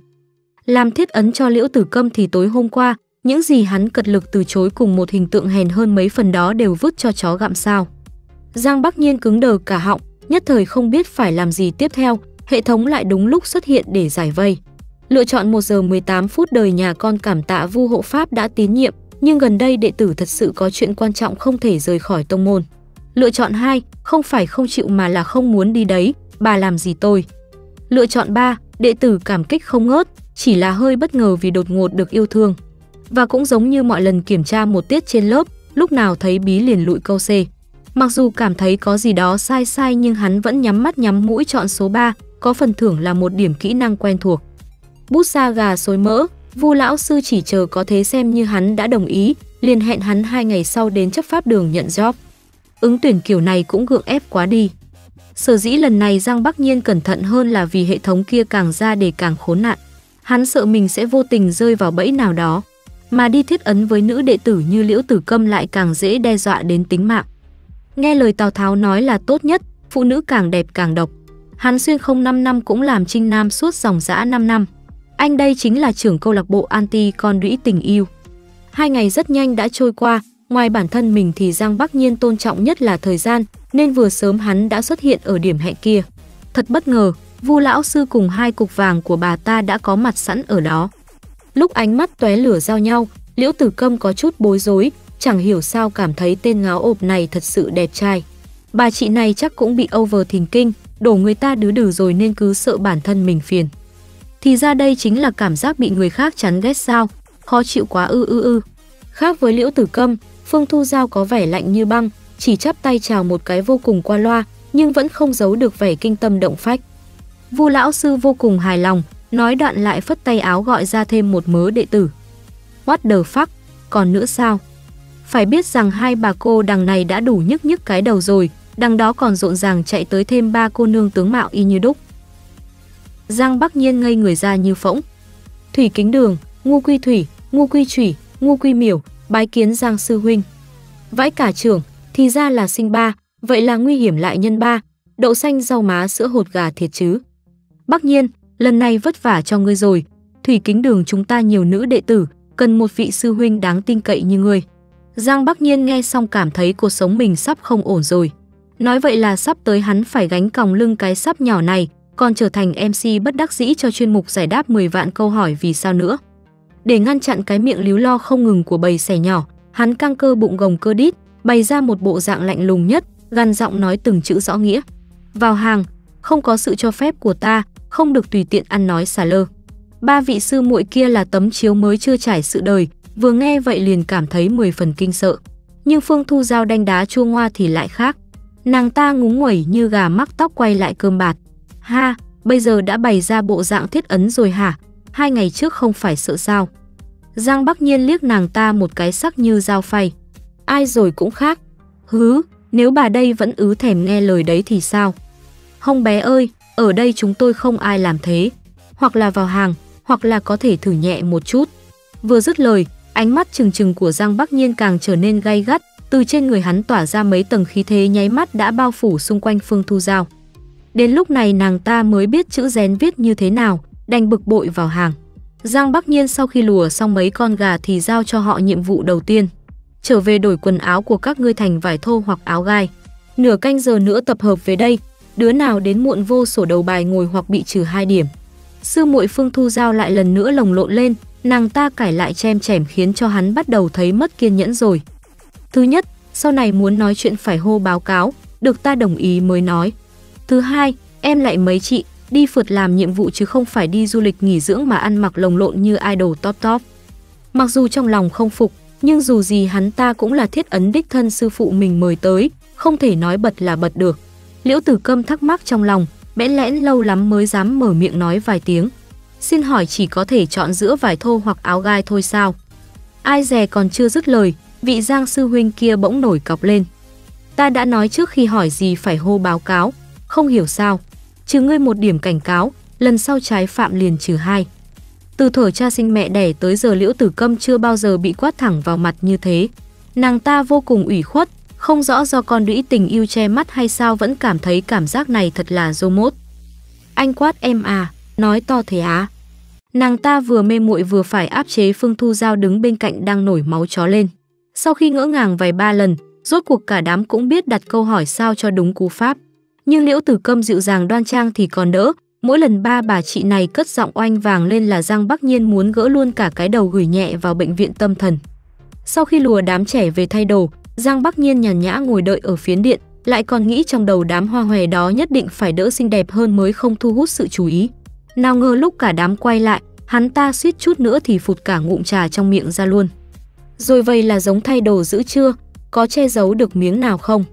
Làm thiết ấn cho Liễu Tử Câm thì tối hôm qua, những gì hắn cật lực từ chối cùng một hình tượng hèn hơn mấy phần đó đều vứt cho chó gặm sao. Giang Bắc Nhiên cứng đờ cả họng, nhất thời không biết phải làm gì tiếp theo, hệ thống lại đúng lúc xuất hiện để giải vây. Lựa chọn 1 giờ 18 phút đời nhà con cảm tạ Vu hộ pháp đã tín nhiệm, nhưng gần đây đệ tử thật sự có chuyện quan trọng không thể rời khỏi tông môn. Lựa chọn 2, không phải không chịu mà là không muốn đi đấy, bà làm gì tôi. Lựa chọn 3, đệ tử cảm kích không ngớt, chỉ là hơi bất ngờ vì đột ngột được yêu thương. Và cũng giống như mọi lần kiểm tra một tiết trên lớp, lúc nào thấy bí liền lụi câu C. Mặc dù cảm thấy có gì đó sai sai nhưng hắn vẫn nhắm mắt nhắm mũi chọn số 3, có phần thưởng là một điểm kỹ năng quen thuộc. Bút sa gà xối mỡ, Vu lão sư chỉ chờ có thế xem như hắn đã đồng ý, liền hẹn hắn hai ngày sau đến chấp pháp đường nhận job. Ứng tuyển kiểu này cũng gượng ép quá đi. Sở dĩ lần này Giang Bắc Nhiên cẩn thận hơn là vì hệ thống kia càng ra để càng khốn nạn. Hắn sợ mình sẽ vô tình rơi vào bẫy nào đó. Mà đi thiết ấn với nữ đệ tử như Liễu Tử Câm lại càng dễ đe dọa đến tính mạng. Nghe lời Tào Tháo nói là tốt nhất, phụ nữ càng đẹp càng độc. Hắn xuyên không 5 năm cũng làm trinh nam suốt dòng dã 5 năm. Anh đây chính là trưởng câu lạc bộ anti con đũy tình yêu. Hai ngày rất nhanh đã trôi qua, ngoài bản thân mình thì Giang Bắc Nhiên tôn trọng nhất là thời gian, nên vừa sớm hắn đã xuất hiện ở điểm hẹn kia. Thật bất ngờ, Vu lão sư cùng hai cục vàng của bà ta đã có mặt sẵn ở đó. Lúc ánh mắt tóe lửa giao nhau, Liễu Tử Câm có chút bối rối, chẳng hiểu sao cảm thấy tên ngáo ộp này thật sự đẹp trai. Bà chị này chắc cũng bị over thình kinh, đổ người ta đứa đừ rồi nên cứ sợ bản thân mình phiền. Thì ra đây chính là cảm giác bị người khác chán ghét sao, khó chịu quá ư ư ư. Khác với Liễu Tử Câm, Phương Thu Giao có vẻ lạnh như băng, chỉ chắp tay chào một cái vô cùng qua loa, nhưng vẫn không giấu được vẻ kinh tâm động phách. Vu lão sư vô cùng hài lòng, nói đoạn lại phất tay áo gọi ra thêm một mớ đệ tử. What the fuck, còn nữa sao? Phải biết rằng hai bà cô đằng này đã đủ nhức nhức cái đầu rồi, đằng đó còn rộn ràng chạy tới thêm ba cô nương tướng mạo y như đúc. Giang Bắc Nhiên ngây người ra như phỗng. Thủy kính đường, ngu quy thủy, ngu quy thủy, ngu quy miểu, bái kiến Giang sư huynh. Vãi cả trưởng, thì ra là sinh ba, vậy là nguy hiểm lại nhân ba, đậu xanh rau má sữa hột gà thiệt chứ. Bắc Nhiên, lần này vất vả cho ngươi rồi, thủy kính đường chúng ta nhiều nữ đệ tử, cần một vị sư huynh đáng tin cậy như ngươi. Giang Bắc Nhiên nghe xong cảm thấy cuộc sống mình sắp không ổn rồi. Nói vậy là sắp tới hắn phải gánh còng lưng cái sắp nhỏ này, còn trở thành MC bất đắc dĩ cho chuyên mục giải đáp 10 vạn câu hỏi vì sao nữa. Để ngăn chặn cái miệng líu lo không ngừng của bầy sẻ nhỏ, hắn căng cơ bụng gồng cơ đít, bày ra một bộ dạng lạnh lùng nhất, gằn giọng nói từng chữ rõ nghĩa. Vào hàng, không có sự cho phép của ta, không được tùy tiện ăn nói xả lơ. Ba vị sư muội kia là tấm chiếu mới chưa trải sự đời, vừa nghe vậy liền cảm thấy 10 phần kinh sợ. Nhưng Phương Thu Giao đanh đá chua ngoa thì lại khác. Nàng ta ngúng nguẩy như gà mắc tóc quay lại cơm bạt. Ha, bây giờ đã bày ra bộ dạng thiết ấn rồi hả? Hai ngày trước không phải sợ sao? Giang Bắc Nhiên liếc nàng ta một cái sắc như dao phay. Ai rồi cũng khác. Hứ, nếu bà đây vẫn ứ thèm nghe lời đấy thì sao? Hông bé ơi, ở đây chúng tôi không ai làm thế. Hoặc là vào hàng, hoặc là có thể thử nhẹ một chút. Vừa dứt lời, ánh mắt trừng trừng của Giang Bắc Nhiên càng trở nên gay gắt, từ trên người hắn tỏa ra mấy tầng khí thế nháy mắt đã bao phủ xung quanh Phương Thu Giao. Đến lúc này nàng ta mới biết chữ rén viết như thế nào, đành bực bội vào hàng. Giang Bắc Nhiên sau khi lùa xong mấy con gà thì giao cho họ nhiệm vụ đầu tiên. Trở về đổi quần áo của các ngươi thành vải thô hoặc áo gai. Nửa canh giờ nữa tập hợp về đây, đứa nào đến muộn vô sổ đầu bài ngồi hoặc bị trừ hai điểm. Sư muội Phương Thu Giao lại lần nữa lồng lộn lên, nàng ta cải lại chem chẻm khiến cho hắn bắt đầu thấy mất kiên nhẫn rồi. Thứ nhất, sau này muốn nói chuyện phải hô báo cáo, được ta đồng ý mới nói. Thứ hai, em lại mấy chị, đi phượt làm nhiệm vụ chứ không phải đi du lịch nghỉ dưỡng mà ăn mặc lồng lộn như idol top top. Mặc dù trong lòng không phục, nhưng dù gì hắn ta cũng là thiết ấn đích thân sư phụ mình mời tới, không thể nói bật là bật được. Liễu Tử Câm thắc mắc trong lòng, bẽn lẽn lâu lắm mới dám mở miệng nói vài tiếng. Xin hỏi chỉ có thể chọn giữa vải thô hoặc áo gai thôi sao? Ai dè còn chưa dứt lời, vị Giang sư huynh kia bỗng nổi cọc lên. Ta đã nói trước khi hỏi gì phải hô báo cáo, không hiểu sao. Trừ ngươi một điểm cảnh cáo, lần sau trái phạm liền trừ hai. Từ thổi cha sinh mẹ đẻ tới giờ Liễu Tử Câm chưa bao giờ bị quát thẳng vào mặt như thế. Nàng ta vô cùng ủy khuất, không rõ do con đũy tình yêu che mắt hay sao vẫn cảm thấy cảm giác này thật là dô mốt. Anh quát em à, nói to thế á. Nàng ta vừa mê muội vừa phải áp chế Phương Thu Giao đứng bên cạnh đang nổi máu chó lên. Sau khi ngỡ ngàng vài ba lần, rốt cuộc cả đám cũng biết đặt câu hỏi sao cho đúng cú pháp. Nhưng Liễu Tử Câm dịu dàng đoan trang thì còn đỡ, mỗi lần ba bà chị này cất giọng oanh vàng lên là Giang Bắc Nhiên muốn gỡ luôn cả cái đầu gửi nhẹ vào bệnh viện tâm thần. Sau khi lùa đám trẻ về thay đồ, Giang Bắc Nhiên nhàn nhã ngồi đợi ở phiến điện, lại còn nghĩ trong đầu đám hoa hòe đó nhất định phải đỡ xinh đẹp hơn mới không thu hút sự chú ý. Nào ngờ lúc cả đám quay lại, hắn ta suýt chút nữa thì phụt cả ngụm trà trong miệng ra luôn. Rồi vậy là giống thay đồ giữ chưa, có che giấu được miếng nào không?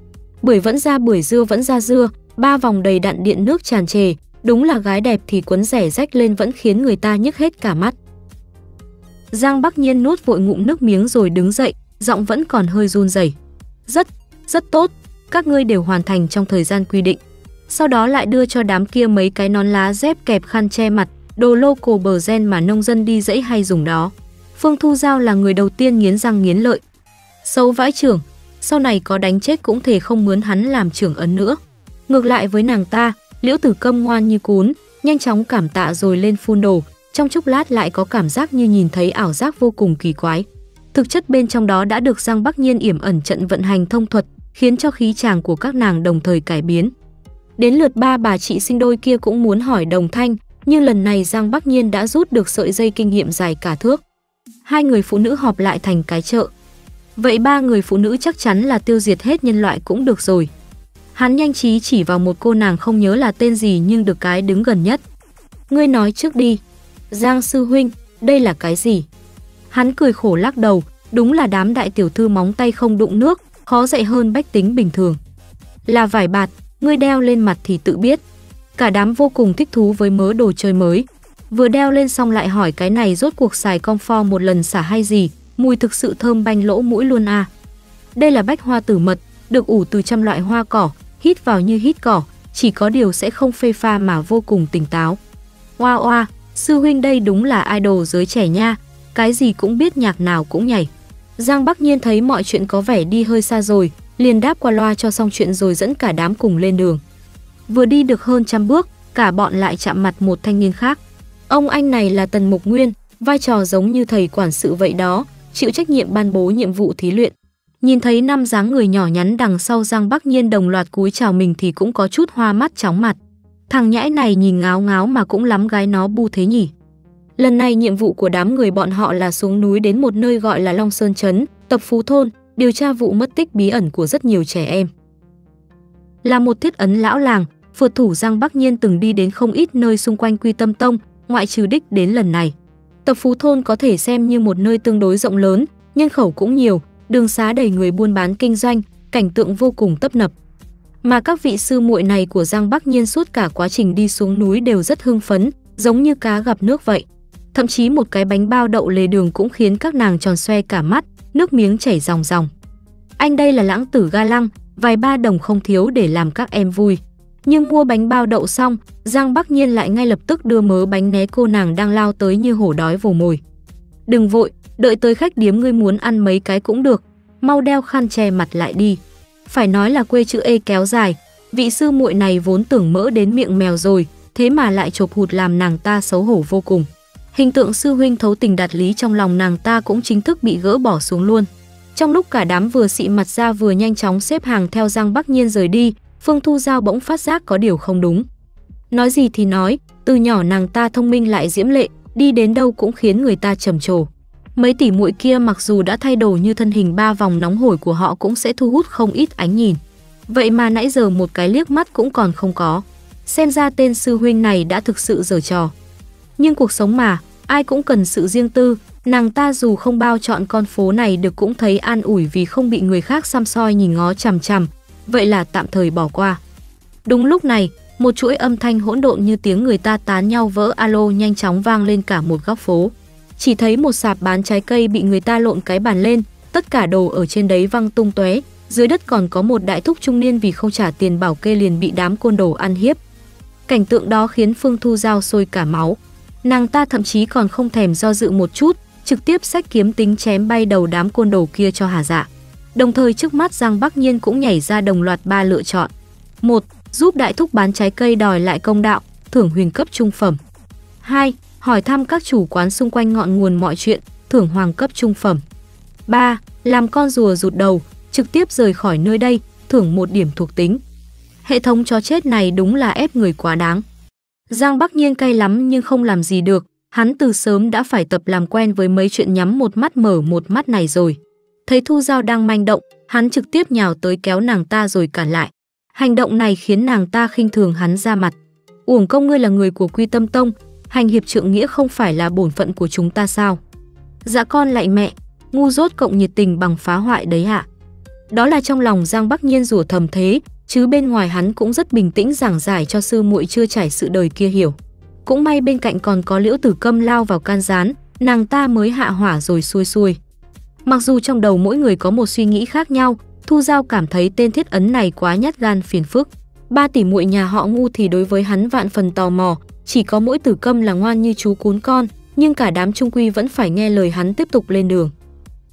Bưởi vẫn ra bưởi dưa vẫn ra dưa, ba vòng đầy đặn điện nước tràn trề, đúng là gái đẹp thì quấn rẻ rách lên vẫn khiến người ta nhức hết cả mắt. Giang Bắc Nhiên nuốt vội ngụm nước miếng rồi đứng dậy, giọng vẫn còn hơi run rẩy. Rất, rất tốt, các ngươi đều hoàn thành trong thời gian quy định. Sau đó lại đưa cho đám kia mấy cái nón lá dép kẹp khăn che mặt, đồ local bờ gen mà nông dân đi dãy hay dùng đó. Phương Thu Giao là người đầu tiên nghiến răng nghiến lợi. Sâu vãi trưởng, sau này có đánh chết cũng thể không mướn hắn làm trưởng ấn nữa. Ngược lại với nàng ta, Liễu Tử Câm ngoan như cún, nhanh chóng cảm tạ rồi lên phun đồ, trong chốc lát lại có cảm giác như nhìn thấy ảo giác vô cùng kỳ quái. Thực chất bên trong đó đã được Giang Bắc Nhiên yểm ẩn trận vận hành thông thuật, khiến cho khí chàng của các nàng đồng thời cải biến. Đến lượt ba bà chị sinh đôi kia cũng muốn hỏi đồng thanh, nhưng lần này Giang Bắc Nhiên đã rút được sợi dây kinh nghiệm dài cả thước. Hai người phụ nữ họp lại thành cái chợ. Vậy ba người phụ nữ chắc chắn là tiêu diệt hết nhân loại cũng được rồi. Hắn nhanh trí chỉ vào một cô nàng không nhớ là tên gì nhưng được cái đứng gần nhất. Ngươi nói trước đi. Giang sư huynh, đây là cái gì? Hắn cười khổ lắc đầu, đúng là đám đại tiểu thư móng tay không đụng nước, khó dạy hơn bách tính bình thường. Là vải bạt, ngươi đeo lên mặt thì tự biết. Cả đám vô cùng thích thú với mớ đồ chơi mới. Vừa đeo lên xong lại hỏi cái này rốt cuộc xài comfort một lần xả hay gì, mùi thực sự thơm banh lỗ mũi luôn à. Đây là bách hoa tử mật, được ủ từ trăm loại hoa cỏ, hít vào như hít cỏ, chỉ có điều sẽ không phê pha mà vô cùng tỉnh táo. Oa oa, sư huynh đây đúng là idol giới trẻ nha, cái gì cũng biết nhạc nào cũng nhảy. Giang Bắc Nhiên thấy mọi chuyện có vẻ đi hơi xa rồi, liền đáp qua loa cho xong chuyện rồi dẫn cả đám cùng lên đường. Vừa đi được hơn trăm bước, cả bọn lại chạm mặt một thanh niên khác. Ông anh này là Tần Mục Nguyên, vai trò giống như thầy quản sự vậy đó, chịu trách nhiệm ban bố nhiệm vụ thí luyện. Nhìn thấy năm dáng người nhỏ nhắn đằng sau Giang Bắc Nhiên đồng loạt cúi chào mình thì cũng có chút hoa mắt chóng mặt. Thằng nhãi này nhìn ngáo ngáo mà cũng lắm gái nó bu thế nhỉ. Lần này nhiệm vụ của đám người bọn họ là xuống núi đến một nơi gọi là Long Sơn Trấn, tập phú thôn, điều tra vụ mất tích bí ẩn của rất nhiều trẻ em. Là một thiết ấn lão làng, phượt thủ Giang Bắc Nhiên từng đi đến không ít nơi xung quanh Quy Tâm Tông, ngoại trừ đích đến lần này. Tập phú thôn có thể xem như một nơi tương đối rộng lớn, nhân khẩu cũng nhiều, đường xá đầy người buôn bán kinh doanh, cảnh tượng vô cùng tấp nập. Mà các vị sư muội này của Giang Bắc Nhiên suốt cả quá trình đi xuống núi đều rất hưng phấn, giống như cá gặp nước vậy. Thậm chí một cái bánh bao đậu lề đường cũng khiến các nàng tròn xoe cả mắt, nước miếng chảy ròng ròng. Anh đây là lãng tử ga lăng, vài ba đồng không thiếu để làm các em vui. Nhưng mua bánh bao đậu xong, Giang Bắc Nhiên lại ngay lập tức đưa mớ bánh né cô nàng đang lao tới như hổ đói vồ mồi. Đừng vội, đợi tới khách điếm ngươi muốn ăn mấy cái cũng được, mau đeo khăn che mặt lại đi. Phải nói là quê chữ E kéo dài, vị sư muội này vốn tưởng mỡ đến miệng mèo rồi, thế mà lại chộp hụt làm nàng ta xấu hổ vô cùng. Hình tượng sư huynh thấu tình đạt lý trong lòng nàng ta cũng chính thức bị gỡ bỏ xuống luôn. Trong lúc cả đám vừa xị mặt ra vừa nhanh chóng xếp hàng theo Giang Bắc Nhiên rời đi, Phương Thu Giao bỗng phát giác có điều không đúng. Nói gì thì nói, từ nhỏ nàng ta thông minh lại diễm lệ, đi đến đâu cũng khiến người ta trầm trồ. Mấy tỷ muội kia mặc dù đã thay đổi như thân hình ba vòng nóng hổi của họ cũng sẽ thu hút không ít ánh nhìn. Vậy mà nãy giờ một cái liếc mắt cũng còn không có. Xem ra tên sư huynh này đã thực sự giở trò. Nhưng cuộc sống mà, ai cũng cần sự riêng tư, nàng ta dù không bao chọn con phố này được cũng thấy an ủi vì không bị người khác xăm soi nhìn ngó chằm chằm, vậy là tạm thời bỏ qua. Đúng lúc này, một chuỗi âm thanh hỗn độn như tiếng người ta tán nhau vỡ alo nhanh chóng vang lên cả một góc phố. Chỉ thấy một sạp bán trái cây bị người ta lộn cái bàn lên, tất cả đồ ở trên đấy văng tung tóe, dưới đất còn có một đại thúc trung niên vì không trả tiền bảo kê liền bị đám côn đồ ăn hiếp. Cảnh tượng đó khiến Phương Thu Giao sôi cả máu. Nàng ta thậm chí còn không thèm do dự một chút, trực tiếp sách kiếm tính chém bay đầu đám côn đồ kia cho hà dạ. Đồng thời trước mắt Giang Bắc Nhiên cũng nhảy ra đồng loạt ba lựa chọn. một Giúp đại thúc bán trái cây đòi lại công đạo, thưởng huyền cấp trung phẩm. 2. Hỏi thăm các chủ quán xung quanh ngọn nguồn mọi chuyện, thưởng hoàng cấp trung phẩm. 3. Làm con rùa rụt đầu, trực tiếp rời khỏi nơi đây, thưởng một điểm thuộc tính. Hệ thống chó chết này đúng là ép người quá đáng. Giang Bắc Nhiên cay lắm nhưng không làm gì được, hắn từ sớm đã phải tập làm quen với mấy chuyện nhắm một mắt mở một mắt này rồi. Thấy Thu Giao đang manh động, hắn trực tiếp nhào tới kéo nàng ta rồi cản lại. Hành động này khiến nàng ta khinh thường hắn ra mặt. Uổng công ngươi là người của Quy Tâm Tông, hành hiệp trượng nghĩa không phải là bổn phận của chúng ta sao? Dạ con lại mẹ, ngu dốt cộng nhiệt tình bằng phá hoại đấy ạ. Đó là trong lòng Giang Bắc Nhiên rủa thầm thế, chứ bên ngoài hắn cũng rất bình tĩnh giảng giải cho sư muội chưa trải sự đời kia hiểu. Cũng may bên cạnh còn có liễu tử câm lao vào can gián, nàng ta mới hạ hỏa rồi xuôi xuôi. Mặc dù trong đầu mỗi người có một suy nghĩ khác nhau, Thu Giao cảm thấy tên thiết ấn này quá nhát gan phiền phức. Ba tỷ muội nhà họ ngu thì đối với hắn vạn phần tò mò, chỉ có mỗi tử câm là ngoan như chú cún con, nhưng cả đám trung quy vẫn phải nghe lời hắn tiếp tục lên đường.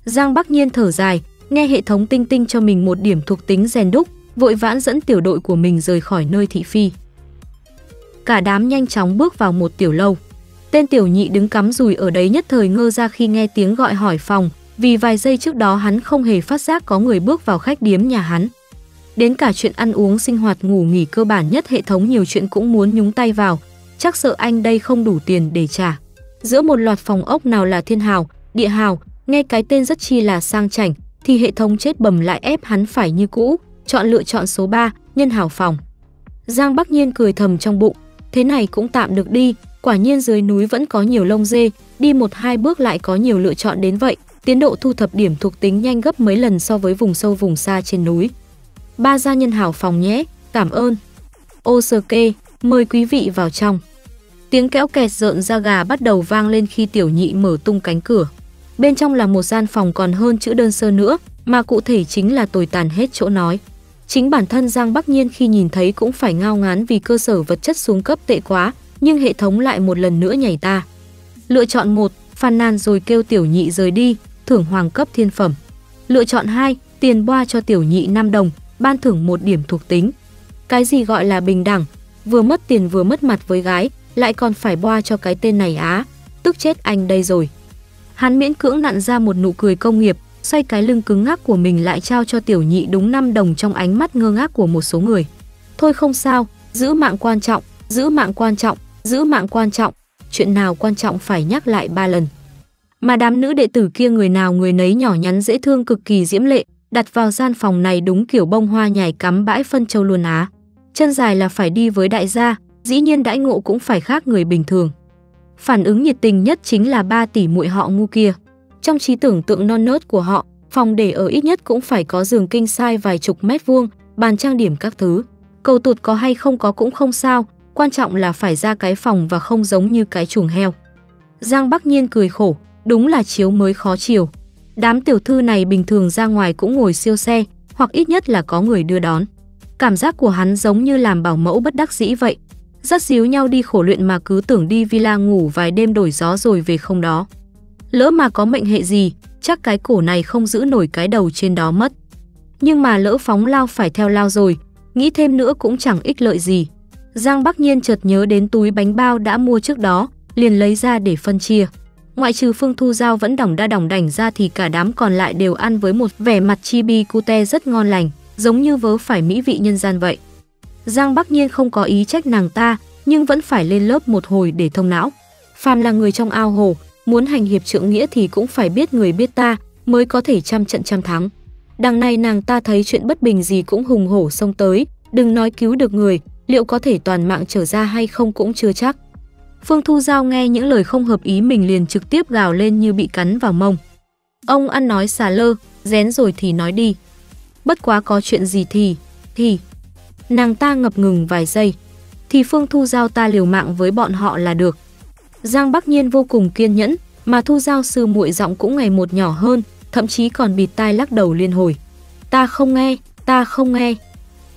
Giang Bắc Nhiên thở dài, nghe hệ thống tinh tinh cho mình một điểm thuộc tính rèn đúc, vội vãn dẫn tiểu đội của mình rời khỏi nơi thị phi. Cả đám nhanh chóng bước vào một tiểu lâu. Tên tiểu nhị đứng cắm rùi ở đấy nhất thời ngơ ra khi nghe tiếng gọi hỏi phòng, vì vài giây trước đó hắn không hề phát giác có người bước vào khách điếm nhà hắn. Đến cả chuyện ăn uống sinh hoạt ngủ nghỉ cơ bản nhất hệ thống nhiều chuyện cũng muốn nhúng tay vào, chắc sợ anh đây không đủ tiền để trả. Giữa một loạt phòng ốc nào là thiên hào, địa hào, nghe cái tên rất chi là sang chảnh, thì hệ thống chết bầm lại ép hắn phải như cũ, chọn lựa chọn số 3, nhân hào phòng. Giang Bắc Nhiên cười thầm trong bụng, thế này cũng tạm được đi, quả nhiên dưới núi vẫn có nhiều lông dê, đi một hai bước lại có nhiều lựa chọn đến vậy, tiến độ thu thập điểm thuộc tính nhanh gấp mấy lần so với vùng sâu vùng xa trên núi. Ba gia nhân hào phòng nhé, cảm ơn. Ô sơ kê, mời quý vị vào trong. Tiếng kéo kẹt rợn da gà bắt đầu vang lên khi tiểu nhị mở tung cánh cửa. Bên trong là một gian phòng còn hơn chữ đơn sơ nữa, mà cụ thể chính là tồi tàn hết chỗ nói. Chính bản thân Giang Bắc Nhiên khi nhìn thấy cũng phải ngao ngán vì cơ sở vật chất xuống cấp tệ quá, nhưng hệ thống lại một lần nữa nhảy ta. Lựa chọn một, phàn nàn rồi kêu tiểu nhị rời đi, thưởng hoàng cấp thiên phẩm. Lựa chọn 2, tiền boa cho tiểu nhị 5 đồng, ban thưởng một điểm thuộc tính. Cái gì gọi là bình đẳng, vừa mất tiền vừa mất mặt với gái, lại còn phải boa cho cái tên này á, tức chết anh đây rồi. Hắn miễn cưỡng nặn ra một nụ cười công nghiệp, xoay cái lưng cứng ngắc của mình lại trao cho tiểu nhị đúng 5 đồng trong ánh mắt ngơ ngác của một số người. Thôi không sao, giữ mạng quan trọng, giữ mạng quan trọng, giữ mạng quan trọng, chuyện nào quan trọng phải nhắc lại ba lần. Mà đám nữ đệ tử kia người nào người nấy nhỏ nhắn dễ thương cực kỳ diễm lệ, đặt vào gian phòng này đúng kiểu bông hoa nhảy cắm bãi phân châu luôn á. Chân dài là phải đi với đại gia, dĩ nhiên đãi ngộ cũng phải khác người bình thường. Phản ứng nhiệt tình nhất chính là ba tỷ muội họ ngu kia. Trong trí tưởng tượng non nớt của họ, phòng để ở ít nhất cũng phải có giường kinh sai vài chục mét vuông, bàn trang điểm các thứ. Cầu tụt có hay không có cũng không sao, quan trọng là phải ra cái phòng và không giống như cái chuồng heo. Giang Bắc Nhiên cười khổ, đúng là chiếu mới khó chiều. Đám tiểu thư này bình thường ra ngoài cũng ngồi siêu xe, hoặc ít nhất là có người đưa đón. Cảm giác của hắn giống như làm bảo mẫu bất đắc dĩ vậy. Rất díu nhau đi khổ luyện mà cứ tưởng đi villa ngủ vài đêm đổi gió rồi về không đó. Lỡ mà có mệnh hệ gì, chắc cái cổ này không giữ nổi cái đầu trên đó mất. Nhưng mà lỡ phóng lao phải theo lao rồi, nghĩ thêm nữa cũng chẳng ích lợi gì. Giang Bắc Nhiên chợt nhớ đến túi bánh bao đã mua trước đó, liền lấy ra để phân chia. Ngoại trừ Phương Thu Giao vẫn đỏng đa đỏng đảnh ra thì cả đám còn lại đều ăn với một vẻ mặt chibi cute rất ngon lành, giống như vớ phải mỹ vị nhân gian vậy. Giang Bắc Nhiên không có ý trách nàng ta, nhưng vẫn phải lên lớp một hồi để thông não. Phàm là người trong ao hồ, muốn hành hiệp trượng nghĩa thì cũng phải biết người biết ta, mới có thể trăm trận trăm thắng. Đằng này nàng ta thấy chuyện bất bình gì cũng hùng hổ xông tới, đừng nói cứu được người, liệu có thể toàn mạng trở ra hay không cũng chưa chắc. Phương Thu Giao nghe những lời không hợp ý mình liền trực tiếp gào lên như bị cắn vào mông. Ông ăn nói xà lơ, rén rồi thì nói đi. Bất quá có chuyện gì thì, thì... Nàng ta ngập ngừng vài giây. Thì Phương Thu Giao ta liều mạng với bọn họ là được. Giang Bắc Nhiên vô cùng kiên nhẫn, mà Thu Giao sư muội giọng cũng ngày một nhỏ hơn, thậm chí còn bịt tai lắc đầu liên hồi. Ta không nghe, ta không nghe.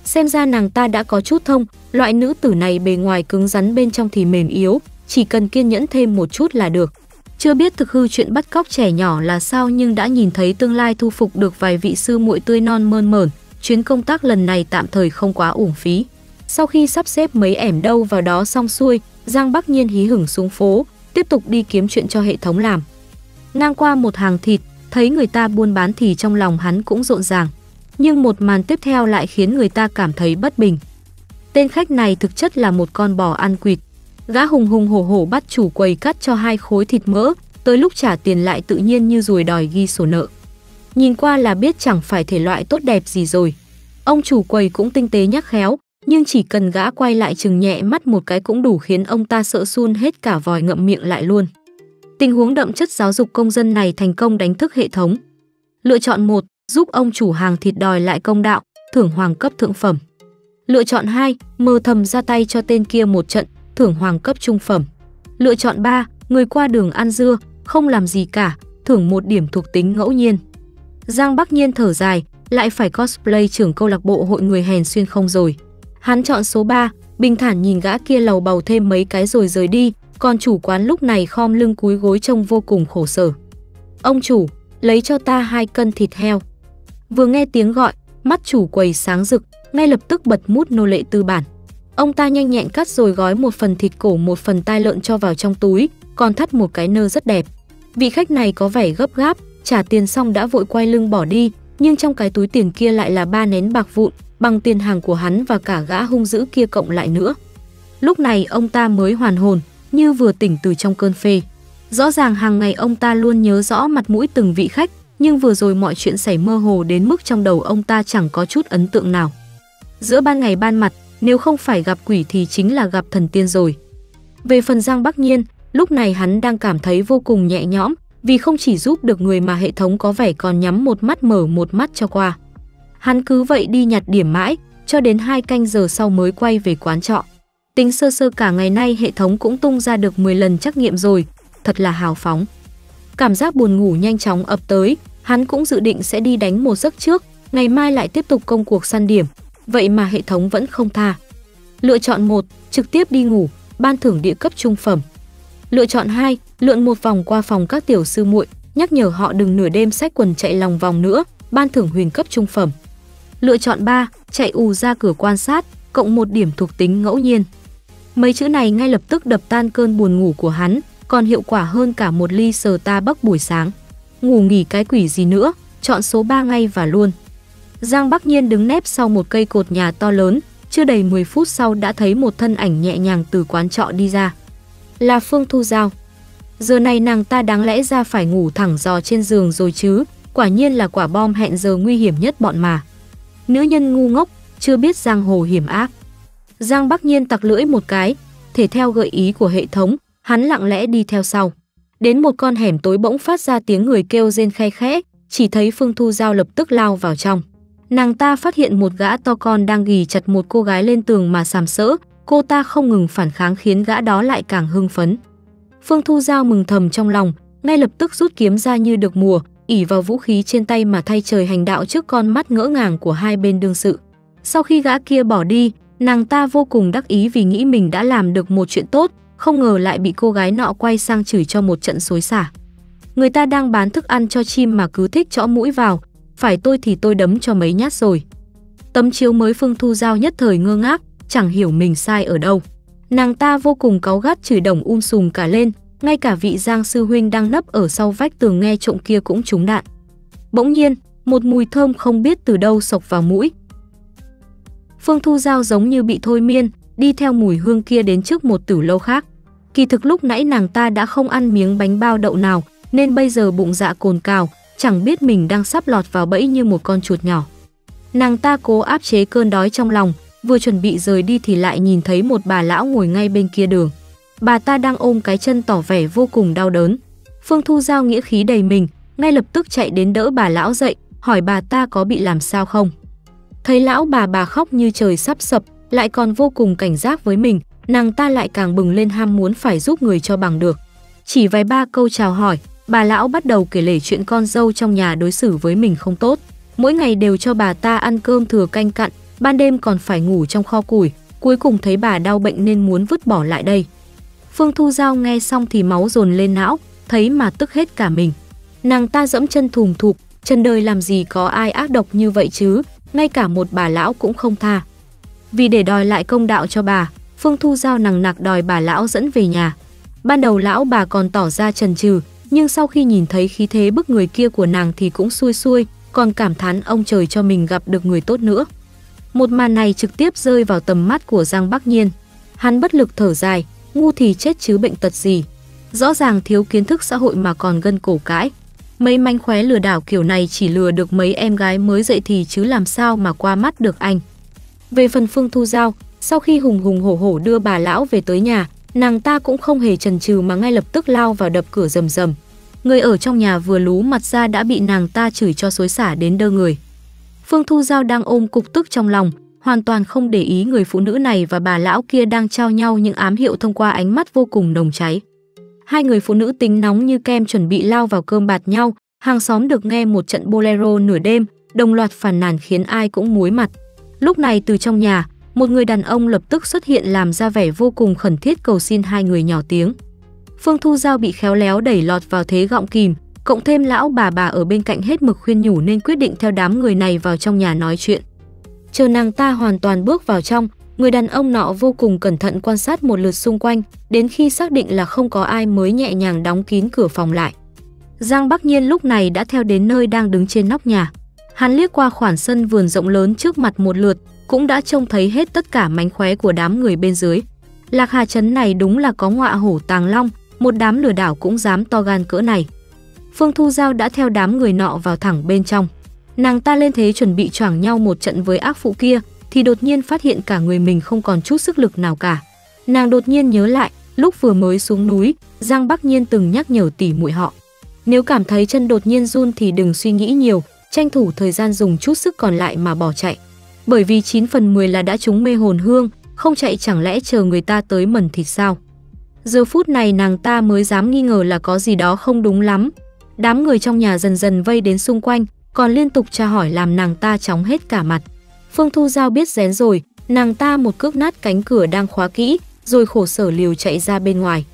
Xem ra nàng ta đã có chút thông, loại nữ tử này bề ngoài cứng rắn bên trong thì mềm yếu, chỉ cần kiên nhẫn thêm một chút là được. Chưa biết thực hư chuyện bắt cóc trẻ nhỏ là sao nhưng đã nhìn thấy tương lai thu phục được vài vị sư muội tươi non mơn mởn, chuyến công tác lần này tạm thời không quá uổng phí. Sau khi sắp xếp mấy ẻm đâu vào đó xong xuôi, Giang Bắc Nhiên hí hửng xuống phố, tiếp tục đi kiếm chuyện cho hệ thống làm. Ngang qua một hàng thịt, thấy người ta buôn bán thì trong lòng hắn cũng rộn ràng. Nhưng một màn tiếp theo lại khiến người ta cảm thấy bất bình. Tên khách này thực chất là một con bò ăn quỵt. Gã hùng hùng hổ hổ bắt chủ quầy cắt cho hai khối thịt mỡ, tới lúc trả tiền lại tự nhiên như ruồi đòi ghi sổ nợ. Nhìn qua là biết chẳng phải thể loại tốt đẹp gì rồi. Ông chủ quầy cũng tinh tế nhắc khéo, nhưng chỉ cần gã quay lại chừng nhẹ mắt một cái cũng đủ khiến ông ta sợ sun hết cả vòi ngậm miệng lại luôn. Tình huống đậm chất giáo dục công dân này thành công đánh thức hệ thống. Lựa chọn 1, giúp ông chủ hàng thịt đòi lại công đạo, thưởng hoàng cấp thượng phẩm. Lựa chọn 2, mơ thầm ra tay cho tên kia một trận, thưởng hoàng cấp trung phẩm. Lựa chọn 3, người qua đường ăn dưa, không làm gì cả, thưởng một điểm thuộc tính ngẫu nhiên. Giang Bắc Nhiên thở dài, lại phải cosplay trưởng câu lạc bộ hội người hèn xuyên không rồi. Hắn chọn số 3, bình thản nhìn gã kia lầu bầu thêm mấy cái rồi rời đi, còn chủ quán lúc này khom lưng cúi gối trông vô cùng khổ sở. Ông chủ, lấy cho ta hai cân thịt heo. Vừa nghe tiếng gọi, mắt chủ quầy sáng rực, ngay lập tức bật mút nô lệ tư bản. Ông ta nhanh nhẹn cắt rồi gói một phần thịt cổ một phần tai lợn cho vào trong túi, còn thắt một cái nơ rất đẹp. Vị khách này có vẻ gấp gáp, trả tiền xong đã vội quay lưng bỏ đi, nhưng trong cái túi tiền kia lại là ba nén bạc vụn, bằng tiền hàng của hắn và cả gã hung dữ kia cộng lại nữa. Lúc này ông ta mới hoàn hồn, như vừa tỉnh từ trong cơn phê. Rõ ràng hàng ngày ông ta luôn nhớ rõ mặt mũi từng vị khách, nhưng vừa rồi mọi chuyện xảy mơ hồ đến mức trong đầu ông ta chẳng có chút ấn tượng nào. Giữa ban ngày ban mặt, nếu không phải gặp quỷ thì chính là gặp thần tiên rồi. Về phần Giang Bắc Nhiên, lúc này hắn đang cảm thấy vô cùng nhẹ nhõm, vì không chỉ giúp được người mà hệ thống có vẻ còn nhắm một mắt mở một mắt cho qua. Hắn cứ vậy đi nhặt điểm mãi, cho đến hai canh giờ sau mới quay về quán trọ. Tính sơ sơ cả ngày nay hệ thống cũng tung ra được 10 lần trắc nghiệm rồi, thật là hào phóng. Cảm giác buồn ngủ nhanh chóng ập tới, hắn cũng dự định sẽ đi đánh một giấc trước, ngày mai lại tiếp tục công cuộc săn điểm, vậy mà hệ thống vẫn không tha. Lựa chọn 1, trực tiếp đi ngủ, ban thưởng địa cấp trung phẩm. Lựa chọn 2, lượn một vòng qua phòng các tiểu sư muội, nhắc nhở họ đừng nửa đêm xách quần chạy lòng vòng nữa, ban thưởng huyền cấp trung phẩm. Lựa chọn 3, chạy ù ra cửa quan sát, cộng một điểm thuộc tính ngẫu nhiên. Mấy chữ này ngay lập tức đập tan cơn buồn ngủ của hắn, còn hiệu quả hơn cả một ly sờ ta bắc buổi sáng. Ngủ nghỉ cái quỷ gì nữa, chọn số 3 ngay và luôn. Giang Bắc Nhiên đứng nép sau một cây cột nhà to lớn, chưa đầy 10 phút sau đã thấy một thân ảnh nhẹ nhàng từ quán trọ đi ra. Là Phương Thu Giao. Giờ này nàng ta đáng lẽ ra phải ngủ thẳng giò trên giường rồi chứ, quả nhiên là quả bom hẹn giờ nguy hiểm nhất bọn mà. Nữ nhân ngu ngốc, chưa biết giang hồ hiểm ác. Giang Bắc Nhiên tặc lưỡi một cái, thể theo gợi ý của hệ thống, hắn lặng lẽ đi theo sau. Đến một con hẻm tối bỗng phát ra tiếng người kêu rên khe khẽ, chỉ thấy Phương Thu Giao lập tức lao vào trong. Nàng ta phát hiện một gã to con đang ghì chặt một cô gái lên tường mà sàm sỡ, cô ta không ngừng phản kháng khiến gã đó lại càng hưng phấn. Phương Thu Giao mừng thầm trong lòng, ngay lập tức rút kiếm ra như được mùa, ỉ vào vũ khí trên tay mà thay trời hành đạo trước con mắt ngỡ ngàng của hai bên đương sự. Sau khi gã kia bỏ đi, nàng ta vô cùng đắc ý vì nghĩ mình đã làm được một chuyện tốt, không ngờ lại bị cô gái nọ quay sang chửi cho một trận xối xả. Người ta đang bán thức ăn cho chim mà cứ thích chõ mũi vào, phải tôi thì tôi đấm cho mấy nhát rồi. Tấm chiếu mới Phương Thu Giao nhất thời ngơ ngác, chẳng hiểu mình sai ở đâu. Nàng ta vô cùng cáu gắt chửi đồng um sùm cả lên, ngay cả vị Giang sư huynh đang nấp ở sau vách tường nghe trộm kia cũng trúng đạn. Bỗng nhiên, một mùi thơm không biết từ đâu sộc vào mũi. Phương Thu Giao giống như bị thôi miên, đi theo mùi hương kia đến trước một tử lâu khác. Kỳ thực lúc nãy nàng ta đã không ăn miếng bánh bao đậu nào, nên bây giờ bụng dạ cồn cào, chẳng biết mình đang sắp lọt vào bẫy như một con chuột nhỏ. Nàng ta cố áp chế cơn đói trong lòng, vừa chuẩn bị rời đi thì lại nhìn thấy một bà lão ngồi ngay bên kia đường. Bà ta đang ôm cái chân tỏ vẻ vô cùng đau đớn. Phương Thu Giao nghĩa khí đầy mình, ngay lập tức chạy đến đỡ bà lão dậy, hỏi bà ta có bị làm sao không. Thấy lão bà bà khóc như trời sắp sập, lại còn vô cùng cảnh giác với mình, nàng ta lại càng bừng lên ham muốn phải giúp người cho bằng được. Chỉ vài ba câu chào hỏi, bà lão bắt đầu kể lể chuyện con dâu trong nhà đối xử với mình không tốt. Mỗi ngày đều cho bà ta ăn cơm thừa canh cặn, ban đêm còn phải ngủ trong kho củi, cuối cùng thấy bà đau bệnh nên muốn vứt bỏ lại đây. Phương Thu Giao nghe xong thì máu dồn lên não, thấy mà tức hết cả mình. Nàng ta dẫm chân thùm thụp, chân đời làm gì có ai ác độc như vậy chứ, ngay cả một bà lão cũng không tha. Vì để đòi lại công đạo cho bà, Phương Thu Giao nằng nặc đòi bà lão dẫn về nhà. Ban đầu lão bà còn tỏ ra trần trừ, nhưng sau khi nhìn thấy khí thế bức người kia của nàng thì cũng xuôi xuôi, còn cảm thán ông trời cho mình gặp được người tốt nữa. Một màn này trực tiếp rơi vào tầm mắt của Giang Bắc Nhiên. Hắn bất lực thở dài, ngu thì chết chứ bệnh tật gì. Rõ ràng thiếu kiến thức xã hội mà còn gân cổ cãi. Mấy manh khóe lừa đảo kiểu này chỉ lừa được mấy em gái mới dậy thì chứ làm sao mà qua mắt được anh. Về phần Phương Thu Giao, sau khi hùng hùng hổ hổ đưa bà lão về tới nhà, nàng ta cũng không hề chần chừ mà ngay lập tức lao vào đập cửa rầm rầm. Người ở trong nhà vừa lú mặt ra đã bị nàng ta chửi cho xối xả đến đơ người. Phương Thu Giao đang ôm cục tức trong lòng, hoàn toàn không để ý người phụ nữ này và bà lão kia đang trao nhau những ám hiệu thông qua ánh mắt vô cùng nồng cháy. Hai người phụ nữ tính nóng như kem chuẩn bị lao vào cơm bạt nhau, hàng xóm được nghe một trận bolero nửa đêm, đồng loạt phàn nàn khiến ai cũng muối mặt. Lúc này từ trong nhà, một người đàn ông lập tức xuất hiện làm ra vẻ vô cùng khẩn thiết cầu xin hai người nhỏ tiếng. Phương Thu Giao bị khéo léo đẩy lọt vào thế gọng kìm, cộng thêm lão bà bà ở bên cạnh hết mực khuyên nhủ nên quyết định theo đám người này vào trong nhà nói chuyện. Chờ nàng ta hoàn toàn bước vào trong, người đàn ông nọ vô cùng cẩn thận quan sát một lượt xung quanh, đến khi xác định là không có ai mới nhẹ nhàng đóng kín cửa phòng lại. Giang Bắc Nhiên lúc này đã theo đến nơi đang đứng trên nóc nhà. Hắn liếc qua khoảng sân vườn rộng lớn trước mặt một lượt, cũng đã trông thấy hết tất cả mánh khóe của đám người bên dưới. Lạc Hà Trấn này đúng là có ngọa hổ tàng long, một đám lừa đảo cũng dám to gan cỡ này. Phương Thu Giao đã theo đám người nọ vào thẳng bên trong. Nàng ta lên thế chuẩn bị choảng nhau một trận với ác phụ kia, thì đột nhiên phát hiện cả người mình không còn chút sức lực nào cả. Nàng đột nhiên nhớ lại, lúc vừa mới xuống núi, Giang Bắc Nhiên từng nhắc nhở tỉ muội họ. Nếu cảm thấy chân đột nhiên run thì đừng suy nghĩ nhiều, tranh thủ thời gian dùng chút sức còn lại mà bỏ chạy. Bởi vì 9 phần 10 là đã trúng mê hồn hương, không chạy chẳng lẽ chờ người ta tới mần thịt sao? Giờ phút này nàng ta mới dám nghi ngờ là có gì đó không đúng lắm. Đám người trong nhà dần dần vây đến xung quanh, còn liên tục tra hỏi làm nàng ta chóng hết cả mặt. Phương Thu Giao biết rén rồi, nàng ta một cước nát cánh cửa đang khóa kỹ, rồi khổ sở liều chạy ra bên ngoài.